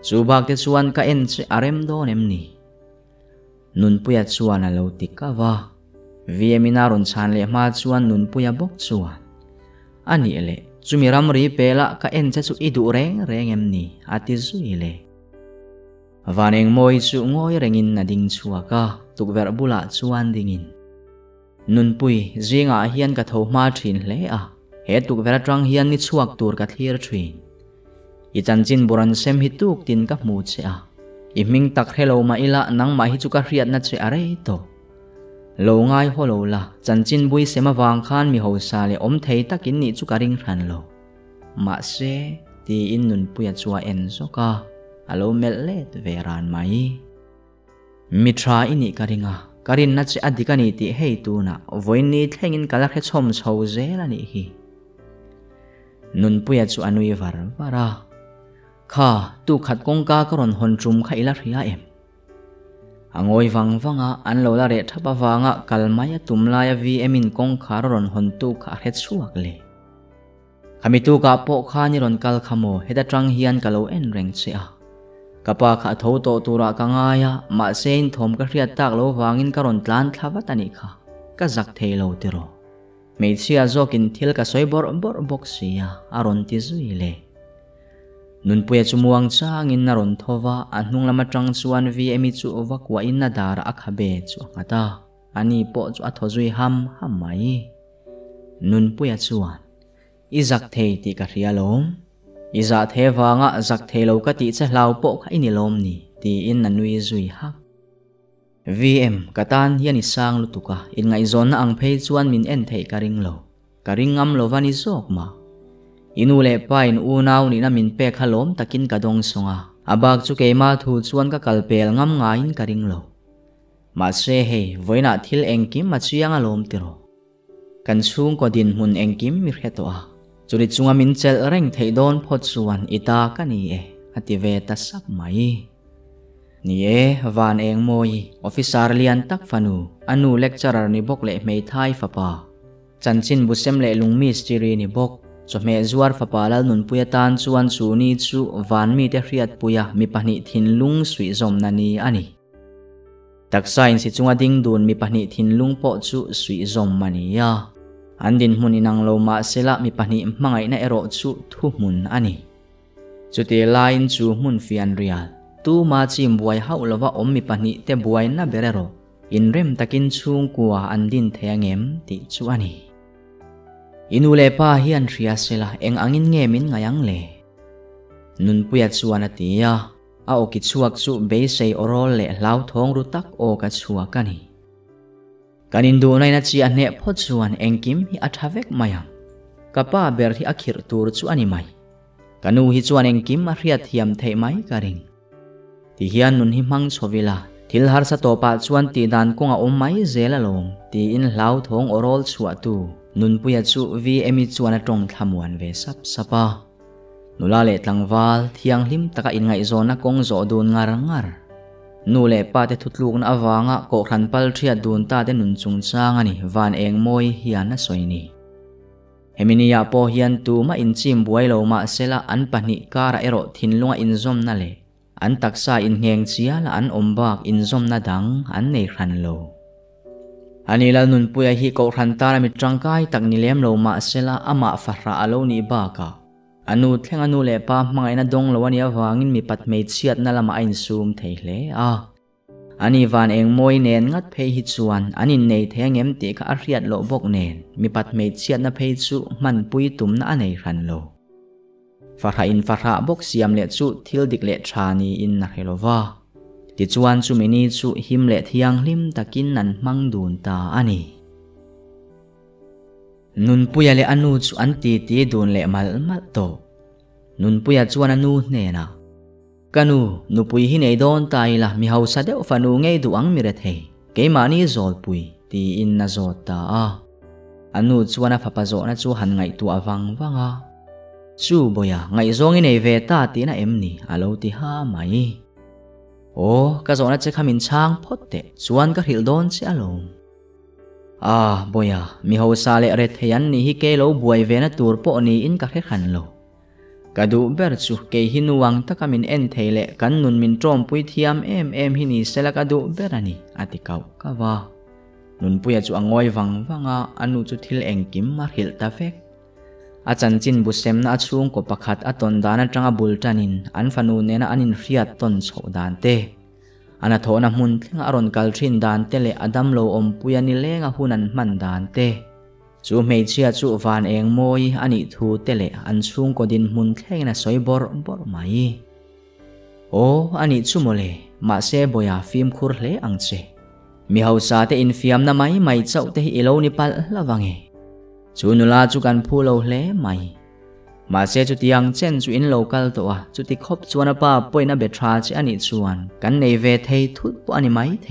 สุบักเตจวนกันเอ็นเซอาร์มโดเนมนี่นุนปุยจวนเลวติกาวา wa viemina ron chan le ma chuan nun puya bok chuan. Ani le chumi ram ri pela ka en cha chu idu reng reng em ni, ati zui le. Vaneng moi chu ngoi rengin na ding chua ka tukver bula chuan dingin. Nun pui zinga hian ka tho ma thin le a. He tuk vera trang hian ni chuak tur ka thlir thin. I chan chin boran sem hi tuk tin ka mu che a. I ming tak hello ma ila nang ma hi chu ka hriat na che are to lo ngai ho lâu, chân chan chin bui mà vang khan mi ho sa ôm thấy ta kín nị chú ka rinh ran lâu mà xe thì in nun puya à chua en so ka alo mel let về ran mai mi tra ini ka ringa karin na che adikani ti hei tu na voin ni thlengin kala khe chom chho zela ni hi nun puya chu anui var vara kha tu khat kong ka karon hon trum kha ila ria em angoi wang wanga an lo la re thapa wanga kalmaya tumlaya vi emin kong kharon hon tu kha het suak le kami tu ka po kha ni ron kal khamo heta trang hian kalo en reng che a kapa kha tho to tura ka ngaya ma sein thom ka hriat tak lo wangin ka ron tlan thlawa tani kha ka zak thei lo ti ro mei chia zokin thil ka soi bor bor bok sia aron ti zui le nun puya chumuang changin na ron thova anung lama tang chuan vi emi chu wakwa in na dar akhabe chu angata. Ani po chu athozui ham ham mai. Nun puya chuan izak thei ti ka rialom iza the wanga zak thei lo ka ti cha hlau po kha inilom ni, ti in na nui zui hak VM katan hian isang lutuka. In ngai zon na ang phei chuan min en thei ka ring lo. Ka ring ngam lo vani zok ma. Inu le pa in u nau ni na min pe khalom takin ka dong songa abak chu ke ma thu chuan ka kalpel ngam nga in ka ring lo ma se he voina thil engkim ma chianga lom tiro kan chung ko din mun engkim mi hreto a churi chunga min chel reng thei don phot chuan ita ka ni e ati ve ta sak mai ni e van eng moi officer lian tak fanu anu lecturer ni bok le mei thai fa pa chanchin busem le lungmi stiri ni bok จอมเมจวาร์ฟปาลนุนพุยตันส่วนสูนิตสุวันมีเตรียดพุยมีพันิทินลุงสวยจอมนันีอันนี้ตักไซน์สิจงดิ้งดูนมีพันิทินลุงปอจุสวยจอมมันียาอันดินมุนินังโลมาเซละมีพันิมังไงนะเอรอจุทุมุนอันนี้จุดเดลายน์จูมุนฟิอันเรียลตูมาจิมบวยเฮาลวะอมมีพันิเตบวยนะเบเรโรอินเรมตะกินชุงกัวอันดินแทงเอ็มติจุอันนี้ Inule pa hiyan siya sila eng angin ngemin ngayang le. Nun puyat suwan at iya, ao kitsuwag su besay orol le lao thong rutak o katsuwa kani. Kanindu na inat siya ne pot suwan eng kim hi athavek mayang. Kapa ber hi akhir tur suwan imay. Kanu hi suwan eng kim ariat hiyam thay may karing. Tihiyan nun himang sovila. Tilhar sa topa suwan tidan kung a umay zela long. Tiin lao thong orol suwa tu. นุนปุยจูวีเอมิจวนตรงทำวันเวสับสปานุลาเลตังวาลทียงลิมตะกอินไงโซนักงโซดูนงารังารนูเลปาเตทุตลูกนอวางะโกขันพัลเทียดูนตาเตนุนจุงซางนี่วานเองมวยเฮียนสวยนี่เฮมินียาโปเฮียนตูมาอินซิมบวยโลมาเซลาอันปนิการะเอรทินลุงอินซอมนั่นเลอันตักษาอินเฮงเซียละอันอมบากอินซอมนาดังอันเนครันโล la nun puya hi ko ran tar mi tangkai tak ni lem lo ma sela ama farra alo ni ba ka anu thleng anu le pa mangai na dong lo ani awangin mi pat mei chiat na lama ain sum thei hle a ani van eng moi nen ngat phei hi chuan ani nei theng em ti ka ariat lo bok nen mi pat mei chiat na phei chu man pui tum na anei ran lo farha in farha bok siam le chu thil dik le thani in na helova ti chuan chu mini chu him le thiang hlim takin nan mang dun ta ani. Nun puya le anu chu an ti ti dun le mal mal to nun puya chuan anu ne na kanu nu pui hi nei don tai la mi hau sa deuh fanu ngei du ang mi re thei ke mani zol pui ti in na zot ta a. Anu chuan a phapa zo na chu han ngai tu awang wanga chu boya à, ngai zong i nei ve ta ti na em ni alo ti ha mai. Ồ, ka zo na che khamin chang phot te chuan ka hil don che alom. À, boya, mi ho sa le re theyan ni hi ke lo buai ve na tur po ni in ka khe khan lo. Ka du ber chu ke hinuwang ta kamin en theile kan nun min trom pui thiam em em hi ni sela ka du ber ani ati kau ka wa. Nun puya chu angoi wang wanga anu chu thil eng kim mar hil ta vek. A chan chin bu sem na chung ko pakhat a ton dana tanga bul tanin an fanu ne na anin riat ton chho dan te ana thona mun thlenga aron kal thin dan te le adam lo om puyani lenga hunan man dan te chu mei chia chu van eng moi, ani thu te le an chung ko din mun thleng na soi bor bor mai. O, ani chu mole ma se boya phim khur hle ang che. Mi hausa te in fiam na mai mai chau te hi ilo ni pal lawange จูนุลาจุกันผู้เราเล่ไม่มาเสียจุดยังเช่นจุอินโลกาลตัวจุดที่คบชวนป้าป่วยนับเบทราจะอันอิชวนกันในเวทีทุกปอันนี้ไม่เท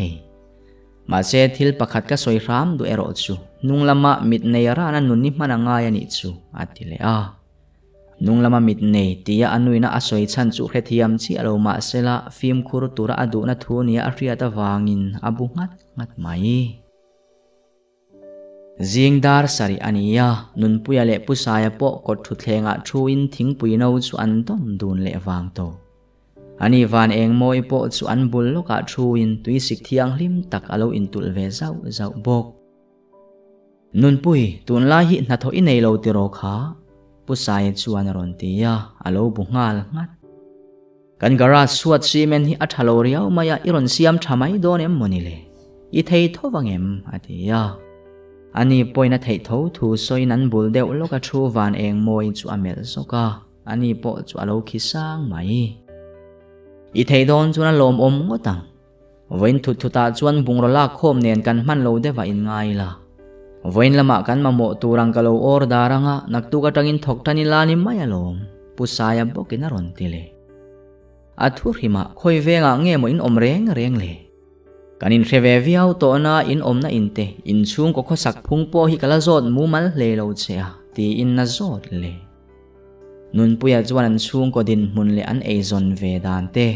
มาเสียทิลประคัดก็สวยรามดูเอรอจูนุ่งละมามิดในร้านนันนุนนี่มันง่ายอันนี้จูอัติเลอานุ่งละมามิดในตียาอันนุยน่าสวยชันจุเคทียมชีอารมณ์มาเสละฟิลมคูรุตุระอดูนัทูเนียอริยตะวางินอบุงัดงัดไหม dar sari ania nun puya le pusaya po ko thu thlenga thu in thing pui no chu an dom dun le wang to ani van eng moi po chu an bul lo ka thu in tui sik thiang hlim tak alo in tul ve zau zau bok nun pui tun la hi na tho in nei lo ti ro kha pusaya chuan ron tia alo bu ngal ngat kan gara suat simen hi athalo riau maya iron siam thamai don em monile i thei thowangem atia อันนี้ปอยนัทเทาทูซอยนั้นบุลเดวโลกชูวานเองมวยจูอเมลสก็อันนี้ปอจูอโลคิสร้างไหมอีไทดอนจูนั้นลมอมก็ตังเว้นทุตุตาจวนบุงรลากโคมเนียนกันมันโลได้วาอินไงล่ะเว้นละมากันมาโมตูรังกะโลออร์ดารังะนักตุกตังอินทกตันิลานิไม่ลมปุสายบกินารอนติเลอทุริมาคอยเวงะเงมอินอมเรงเรงเลย kanin reve viau to na in om na inte. In chung ko khosak phung po hi kala zot mu mal le lo chea. Ti in na zot le. Nun puya chuan an chung ko din mun le an ấy zon ve dan te.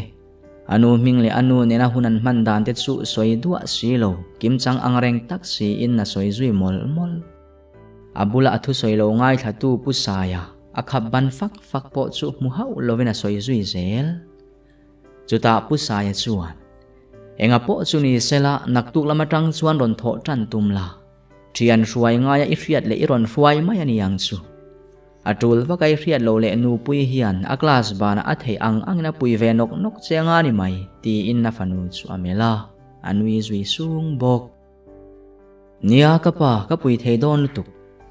Anu ming le anu ne na hunan man dan te chu soi dua si lo. Kim chang ang reng tak si in na soi zui mol mol. Abula athu soi lo ngai thà tu pu saya akhap ban fak fak po chu mu hau lovena soi zui zel. Chuta เองอพอสุนีเซลานักตุกละมาจังส่วนรอนทอจันตุมลาที่อันสวยง่ายอิริยัดเลอิรอนสวยไม่ยันยังสูอาจูลว่าไกเรียดโลเลนูปุยเฮียนอักลาสบานะอัตเฮอังอังนับปุยเวนกนกเซียงานิไม่ตีอินนะฟันุสวอเมลาอันวิสุยสุงบกเนียกะปะกับปุยเทดอนตุก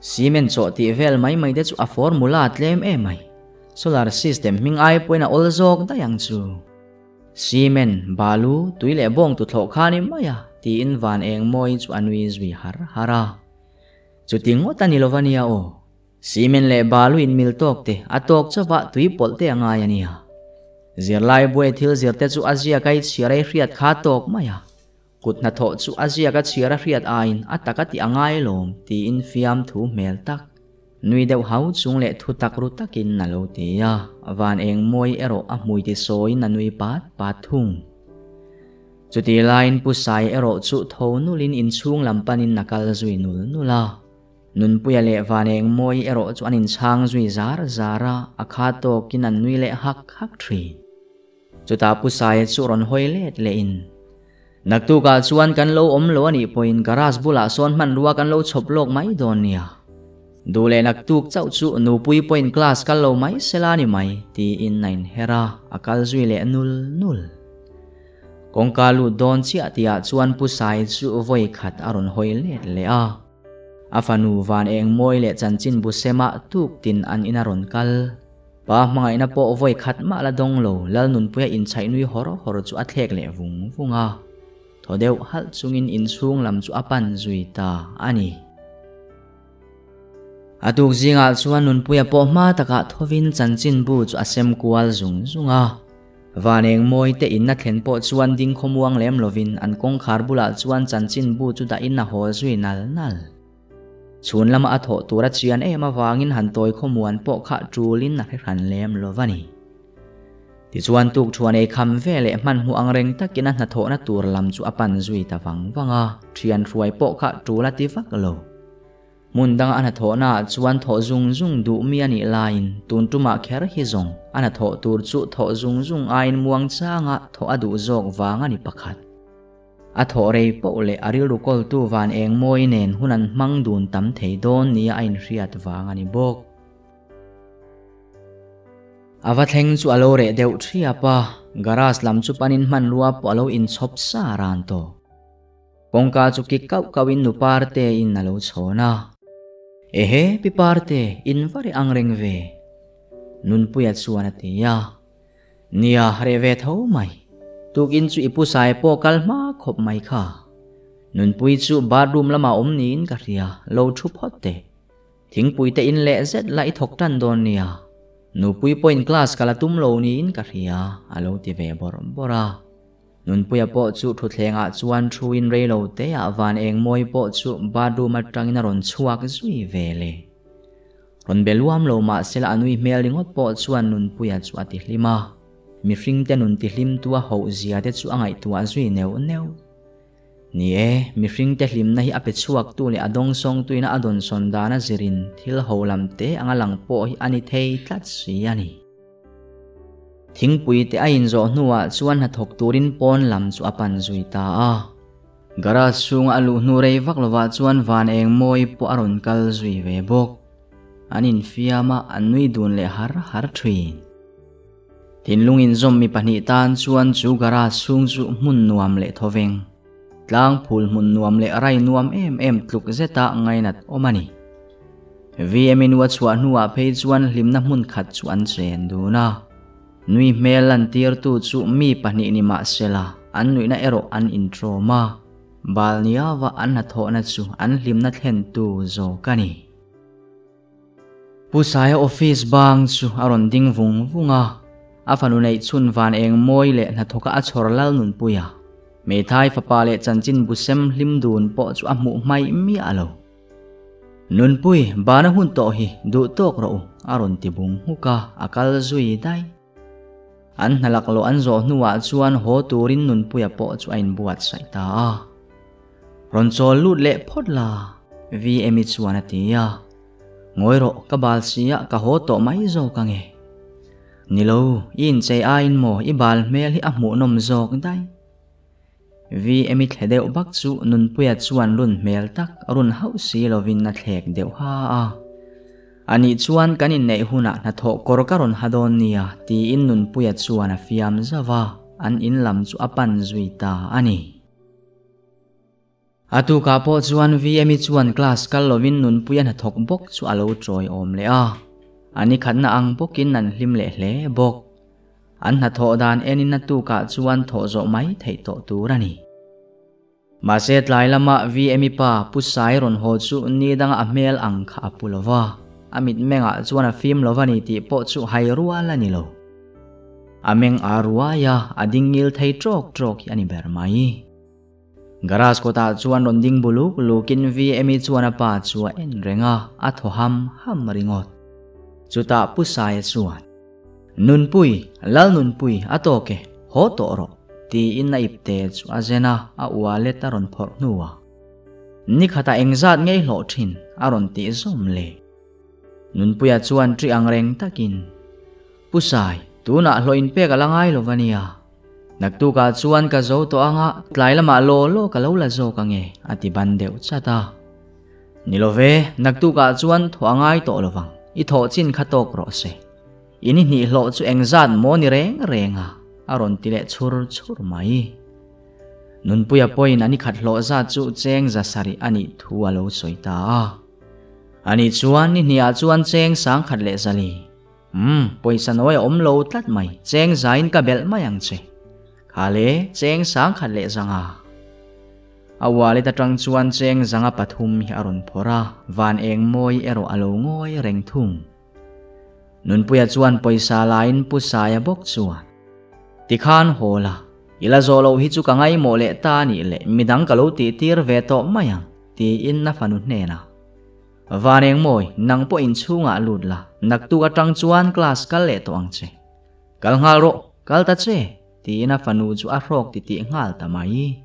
ซีเมนโซตีเวลไม่ไม่เดชอฟอร์มูลาตเลมเอไม่โซลาร์ซิสเต็มมิงไอปุยนะออลโซกตายังจู ซีเมนบาลูตุยเล่บงตุทโลคานิมายาตีอินวานเองมอยจูอันวิสวิฮาร์ฮาราจุดที่งตันิโลวานิอาโอซีเมนเล่บาลูอินมิลตอกเตอตอกจะวะตุยปอลเตงายานิฮาจิรไลบวยทิลจิรเตจูอาเซียกัยเชิยร์เรียดขาตอกมายากุดนัทโจูอาเซียกัเชียร์เรียดอาอินอัตตะกัติอ่างายลมทีอินฟิยมทูเมลตัก tu simen in in in nui deuh hau chung le thu tak ero soi nui pat pat thung. Chu ti line pu sai ero chu tho nu lin in chung lam panin nakal zui nul nula. Nun puya ero to an nui le ta pu sai ron in. Naktu ka chuan kan lo om lo ani poin garage bula son man ruwa kan lo chop lok mai don ดูแลนักตุกเจ้าจูนูปุยปอยน์คลาสกัลโลไหมเซลานี่ไหมทีอินไนน์เฮราอากาศจุยเลนุลนุลกงการูดอนเสียที่อาชวนผู้สายจูวยขัดอารมณ์หอยเล่เลยอาอาฟานูวานเองมวยเล่จันจินบุเซมาตุกตินอันอินารุนกัลป้ามังไงนับปอวยขัดมาละดงโลแล้วนุนปุยอินใช้นุยฮอร์ฮอร์จูอัดเล็กเลวุงฟุงอาทอเดีวฮัลซุงอินอินซุงลำจูอปันจุยตาอันนี้ atuk zinga chuan nun puya po ma taka thovin chanchin bu chu asem kual zung zunga vaneng moi te in na thlen po chuan ding khomuang lem lovin an kong khar bula chuan chanchin bu chu da in na ho zui nal nal chun lama a tho tura chian e ma wangin han toy khomuan po kha trulin na hran lem lovani ti chuan tuk chuan e kham vele man hu ang reng takin na tho na tur lam chu apan zui ta wang wanga thian ruai po kha trula ti vak lo mun dang ana tho na chuan tho zung zung du mi ani lain tun tuma kher hi zong ana tho tur chu tho zung zung ain muang changa tho adu zok wang ani pakhat a tho rei po le aril ru kol tu van eng moi nen hunan mang dun tam thei don ni ain riat wang ani bok awa thleng chu alo re deuh thria pa garas lam chu panin man ruwa po alo in chop sa ran to kongka chu ki kau kawin nu parte in nalo chona Ehe pi parte invari ang rengve. Nun puyat suan at iya. Niya revet ho may. Tukin su ipusay po kalma kop may ka. Nun puy su badrum lama omnin kariya lo chupote. Ting puy te in le zet la ithok tan don niya. Nu puy po in class kalatum lo nin kariya alo tive borom bora. นุนปุยปอจุทุเทงะจวนทรูอินเรโลเตะวานเองมวยปอจุบาดูมาจังนรนชวกจุยเวเลรนเบลวมโลมาเซลานุยเมลิงอดปอจวนนุนปุยจวติลิมามีริงเตนุนติลิมตัวหูเสียเตจุอ่างไอตัวจุยเนวเนวนี่เอมีริงเตลิมนะฮิอเปชวกตัวเลอดงทงตัวนะอดนสนดานะจิรินทิลหูลำเตะอังลังปอฮิอันิเทยทัดสียานี thính pui tế ai in zo nuwa chuan hạt thok turin pon làm chu apan zui ta a. Gara sung alu nu rei vak lova chuan van eng moi po aron kal zui ve bok. Anin fiama anui dun le har har thin tin lungin zom mi pani tan chuan chu gara sung chu mun nuam le thoveng tlang phul mun nuam le rai nuam em em tluk zeta ngainat omani. Vi emin wa chua nuwa phei chuan limna mun khat chuan chen du na nui melan tir tu chu mi pani ni ma sela. An nui na ero an intro ma balnia niawa an na tho na chu an lim na thlen tu zo kani pusaya office bang chu aron ding vung vunga. Afanu nei chun van eng moi le na thoka a chor lal nun puya. Me thai fa pa le chanchin busem lim dun po chu a mu mai mi alo nun pui bana hun to hi, du tok ro aron ti bung huka akal zui dai an nalak lo an zo nuwa ah chuan ho turin nun puya po chu ain buat sai ta. Ron chol lut le phot la. Vi emi chuan atia ngoi ro ka bal sia ah, ka ho to mai zo ka nge. Nilo in che a in mo i bal mel hi a mu nom zok dai. Vi emi thledeu bak chu nun puya chuan lun mel tak, run hau si lovin na thlek deuh ha. a ani chuan kanin nei huna na tho kor karon hadon nia ti in nun puya chuan a fiam zawa an in lam chu apan zui ta ani atu ka po chuan vmi chuan class kal lovin nun puya na thok bok chu alo troi om le a ani khatna ang bokin nan hlim le hle bok an na tho dan enin na tu ka chuan tho zo mai thei to turani ma se tlai lama vmi pa pusai ron ho chu ni dang a mel ang kha apulova amit menga chuan a film lovani ti po chu hai rua la ni lo. Ameng arwa ya adingil thei trok trok ani ber mai. Garas ko ta ah chuan ron ding buluk lukin emi chuan a pa chu en renga a tho ham ham ringot. Chuta pusai chuan. Nun pui, lal nun pui atoke ho to ro. Ti in na ipte chu azena a wale ta ron phor nuwa ni khata engzat ngei lo thin aron ti zom le. Nun puya chuan tri ang reng takin pusai tuna hloin pe ka langai lo vania naktu ka chuan ka zo to anga tlai lama lo lo ka lo la zo ka nge ati ban deu chata nilove naktu ka chuan thoangai to lovang i tho chin khatok ro se ini ni lo chu engzan mo ni reng renga aron tile chur chur mai nun puya poin ani khat lo za chu cheng za sari ani อันนี้ชวนนี่เนี่ยชวนเจงสังขัดเลสลีอืมปอยสันว้อมโลตัดไหมเจงใจนกับเบลมายังเจขาเลเจงสังขัดเลสังอาอาวาลิตาจังชวนเจงสังอาปฐุมฮิอรุณพระวานเองมวยเอรอโลงอยเร่งทุ่งนุนปุยชวนปอยสาลายนปุสายบกชวนติขานโหละอิลาโซโลฮิจุกังไอโมเลตานี่เลมิดังกะโลตีตีรเวโตมายังตีอินนาฟานุเนนา vaneng moi nang po in chunga lut la nak tu atang chuan class kal le to ang che kal ngal ro kal ta che ti na fanu chu a rok ti ti ngal ta mai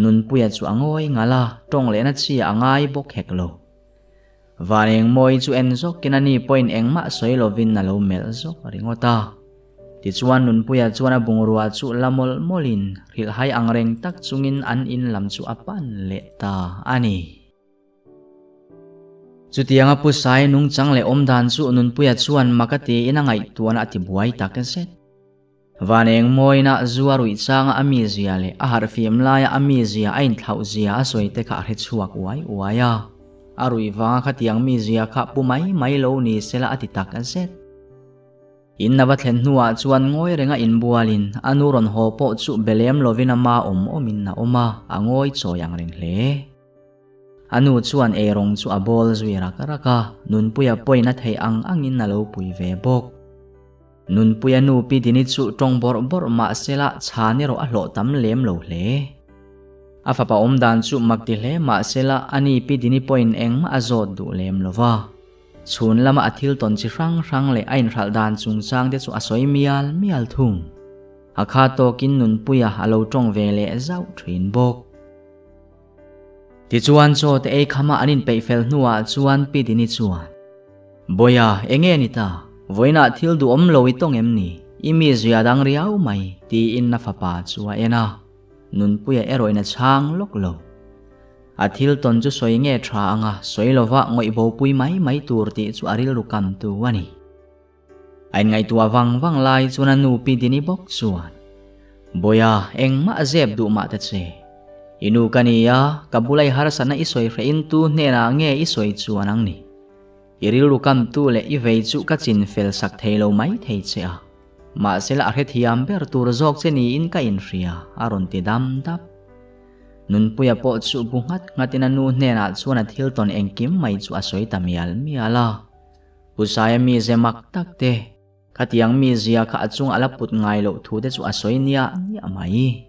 nun puya chu angoi ngala tong le na chi angai bok hek lo vaneng moi chu en zok kinani point engma soi lovin na lo mel zok ringota ti chuan nun puya chuan a bungrua chu lamol molin hil hai angreng tak chungin an in lam chu apan le ta ani chu pu sai nung chang le om dan su nun puya chuan makati ina ngai tuana ati buai tak set. Vaneng moina zuarui changa ami zia le a har fiam laia ami zia, ain thau zia a soi te kha he chuak uai uaya. Arui wanga kha tiang mi zia kha pu mai mai lo ni sela ati tak set. In na thlen nuwa chuan ngoi renga in bualin, anuron ho po chu belem lovina ma om omin na oma angoi choyang reng le anu chuan e rong chu a bol zui raka raka. Nun puya poina thei ang angin na lo pui ve bok nun puya nu pi dini chu tong bor bor ma sela chhani ro a hlo tam lem lo hle. A fa pa om dan chu makti hle ma sela ani pi dini point eng ma azot du lem lova chun lama athil ton chi rang rang le ain ral dan chung sang te chu asoi mial mial thung. Akha to kin nun puya alo tong ve le zau thin bok ti chuan cho te e khama anin pe fel nuwa chuan pi dini chuan boya enge ta. Voina thil du om lo i tong em ni. Imi zia dang riau mai ti in na fa pa ena nun puya eroina chang lok lo. Athil ton chu soi nge tha anga soi lova ngoi bo pui mai mai tur ti chu aril ru kam tu wani ai ngai tua wang wang lai chuna nu pi dini bok chuan boya eng ma zeb du ma ta che Inu Inukaniya kabulay harsa na isoy reintu nera nge isoy chuanang ni. Iril rukam tu le ivei chu kachin fel sak thelo mai thei chea. Ma sel arhet hiam ber tur zok cheni in ka in ria aron ti dam tap. Nun puya po chu bungat ngatina nu nera chuan at Hilton engkim mai chu asoy tamial miala. Pusaya mi zemak takte. Katiang mi zia ka achung alaput ngai lo thu te chu asoy niya ni amai.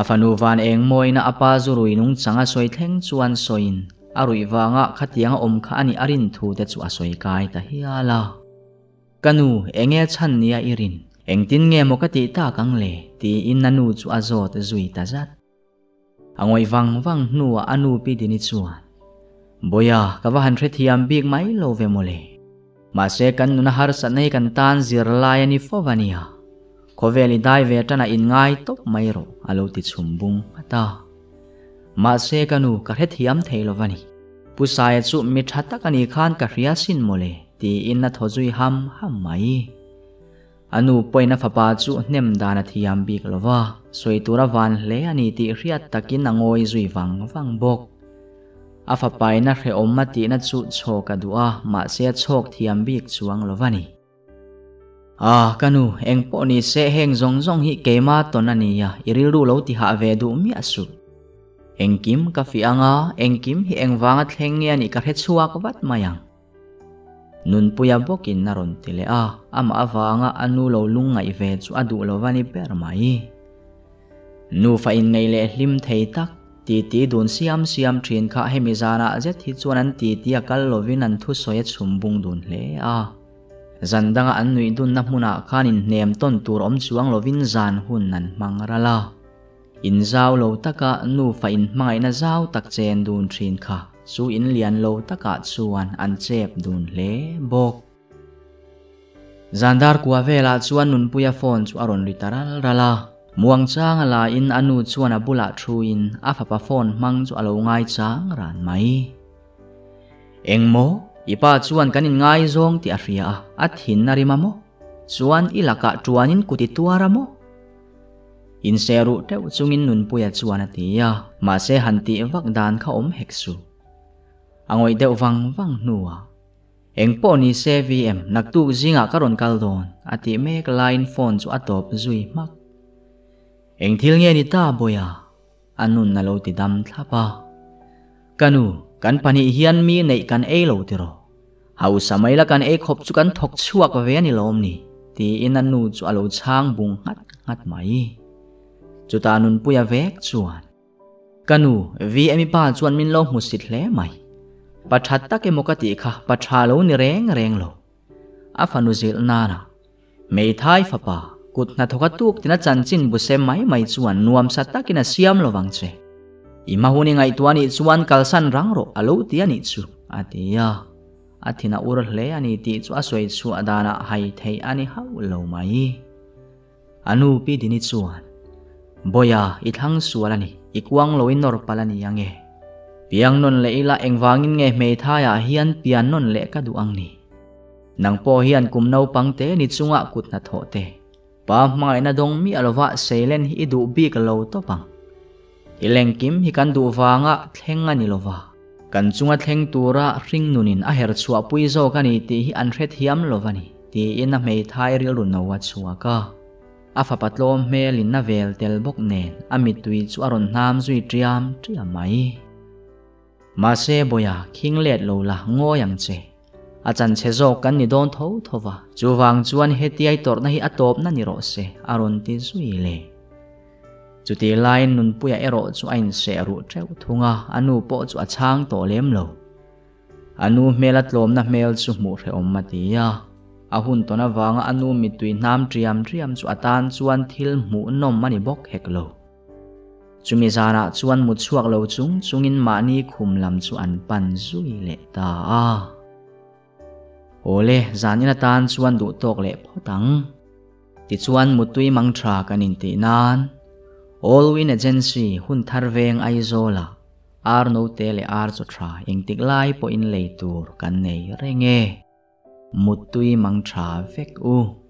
Afanu van eng moi na apa zurui nung changa soi thleng chuan soin. Arui wanga khatianga om kha ani arin thu te chu asoi soi kai ta hiala kanu, enge chan nia irin. Engtin nge mokati ta kangle ti in nanu chu a te zui ta zat. Angoi wang wang nuwa anu pi dini chuan. Boya kawa han thre thiam big mai lo ve mole ma se kan nuna har sa nei kan tan zir lai ani fovania ko veli dai ve tana in ngai top mai ro alo ti chumbung ata ma se kanu ka he thiam theilo vani pusai chu mi thata kani khan ka ria sin mole ti in na thozui ham ham mai anu poina fapa chu hnem dana thiam bik lova soi tura van le ani ti riat takin angoi zui wang wang bok a fapai na hre omma ti na chu chok adua ma se chok thiam bik chuang lovani à kanu eng po ni se heng zong zong hi kema ton ani ya iril du lo ti ha ve du mi asu eng kim ka fi anga eng kim hi eng wanga thleng ni ka he chuak wat mayang nun puya bokin naron tile a ama awanga anu lo lungai ve chu adu lo vani per mai nu fa in nei le hlim thei tak ti ti dun siam siam thin kha hemi zana je thi chuan an ti ti akal lovin an thu soya chumbung dun hle a zandanga an nui dun na hmuna khanin nem ton tur om chuang lovin zan hun nan mangrala in zau lo taka nu fa in mangai na zau tak chen dun thin kha. Su in lian lo taka chuan an chep dun le bok zandar kwa vela chuan nun puya phone chu aron litaral rala muang chang la in anu chuan bula thu in a fa pa phone mang chu alo ngai chang ran mai. Engmo ipa chuan kanin ngai zong ti afia a thin na rima mo. Chuan ilaka tuanin kuti tuara mo. In seru teu nun puya chuan atia ma se hanti vak dan kha om heksu. Angoi deuh wang wang nuwa eng po ni cvm naktu zinga karon kaldon ati mek line phone atop zui mak. Eng thil nge ni ta boya anun na lo ti dam thlapa kanu กันพันิเฮียนมีในกันเอโลติโรเฮาสมัยละกันเอขบจุกันทกชัวกเวนิลมนี่ตีอินันนูจุอโลูช่างบุงงัดงัดไหมจุตานุนปุยเวกจวนกันูวีเอมิปาจวนมินโลมุสิทเลไหมปัจจัตตะเกมกติค่ะปัจชาโลนิเรงเรงโลอัฟานุจิลนานะเม่ทายฟ้ากุดนัทกัตุกตินาจันจินบุเซไม่ไม่วนนวมสัตตะกินาเสยามโลวังเจ huni ngai tuani chuan kalsan rangro alo ti ani chu atia athina ur hle ani ti chu asoi chu adana hai thei ani hau lo mai. Anu pi dini chuan boya i thang sualani. Ikwang loin nor palani yange. Piang non le ila engwangin nge me thaya hian pian non le ka du ang ni. Nang po hian kum no pangte ni chunga kut na tho te. Pa mai na dong mi alwa selen hi du bi ka to pang ileng kim hi kan du wanga thlenga ni lova kan chunga thleng tura ring nunin a her chua pui zo ka ni ti hi an hret hiam lovani ti in a mei thai ril ru no wa chua ka. A fa patlom melin na vel tel bok nen. Amit tui chu aron nam zui triam triam mai. Mà xe boya king let lo la, ngo yang che. A chan che zo kan ni don tho thova chu wang chuan he ti ai tor na hi atop na ni ro se. Aron ti zui le. จุดที่ไลน์นุนปุยเอโรจูอินเสรุเจ้าทุงาอนุปอจูอาช่างโตเลี้ยมโลอนุเมลัดลมนะเมลจูมูเรอมมาตียาอาหุ่นตัวนั้นวางอนุมิตุยน้ำเตรียมเตรียมจูอาตานจวนทิลหมูนมมันบกเฮกโลจูมีจาระจวนมุดชวกโลจุงจุงินมานีคุมลำจูอันปันซุยเลตาอาโอเลจานินตานจวนดุตกเลพอตังติจวนมุดตุยมังทรากันอินตินาน Allwin Agency hun tarveng aizola. Arno tele arzo tra ing tiglay po in leitur kan nei. Mutui mang tra vek u.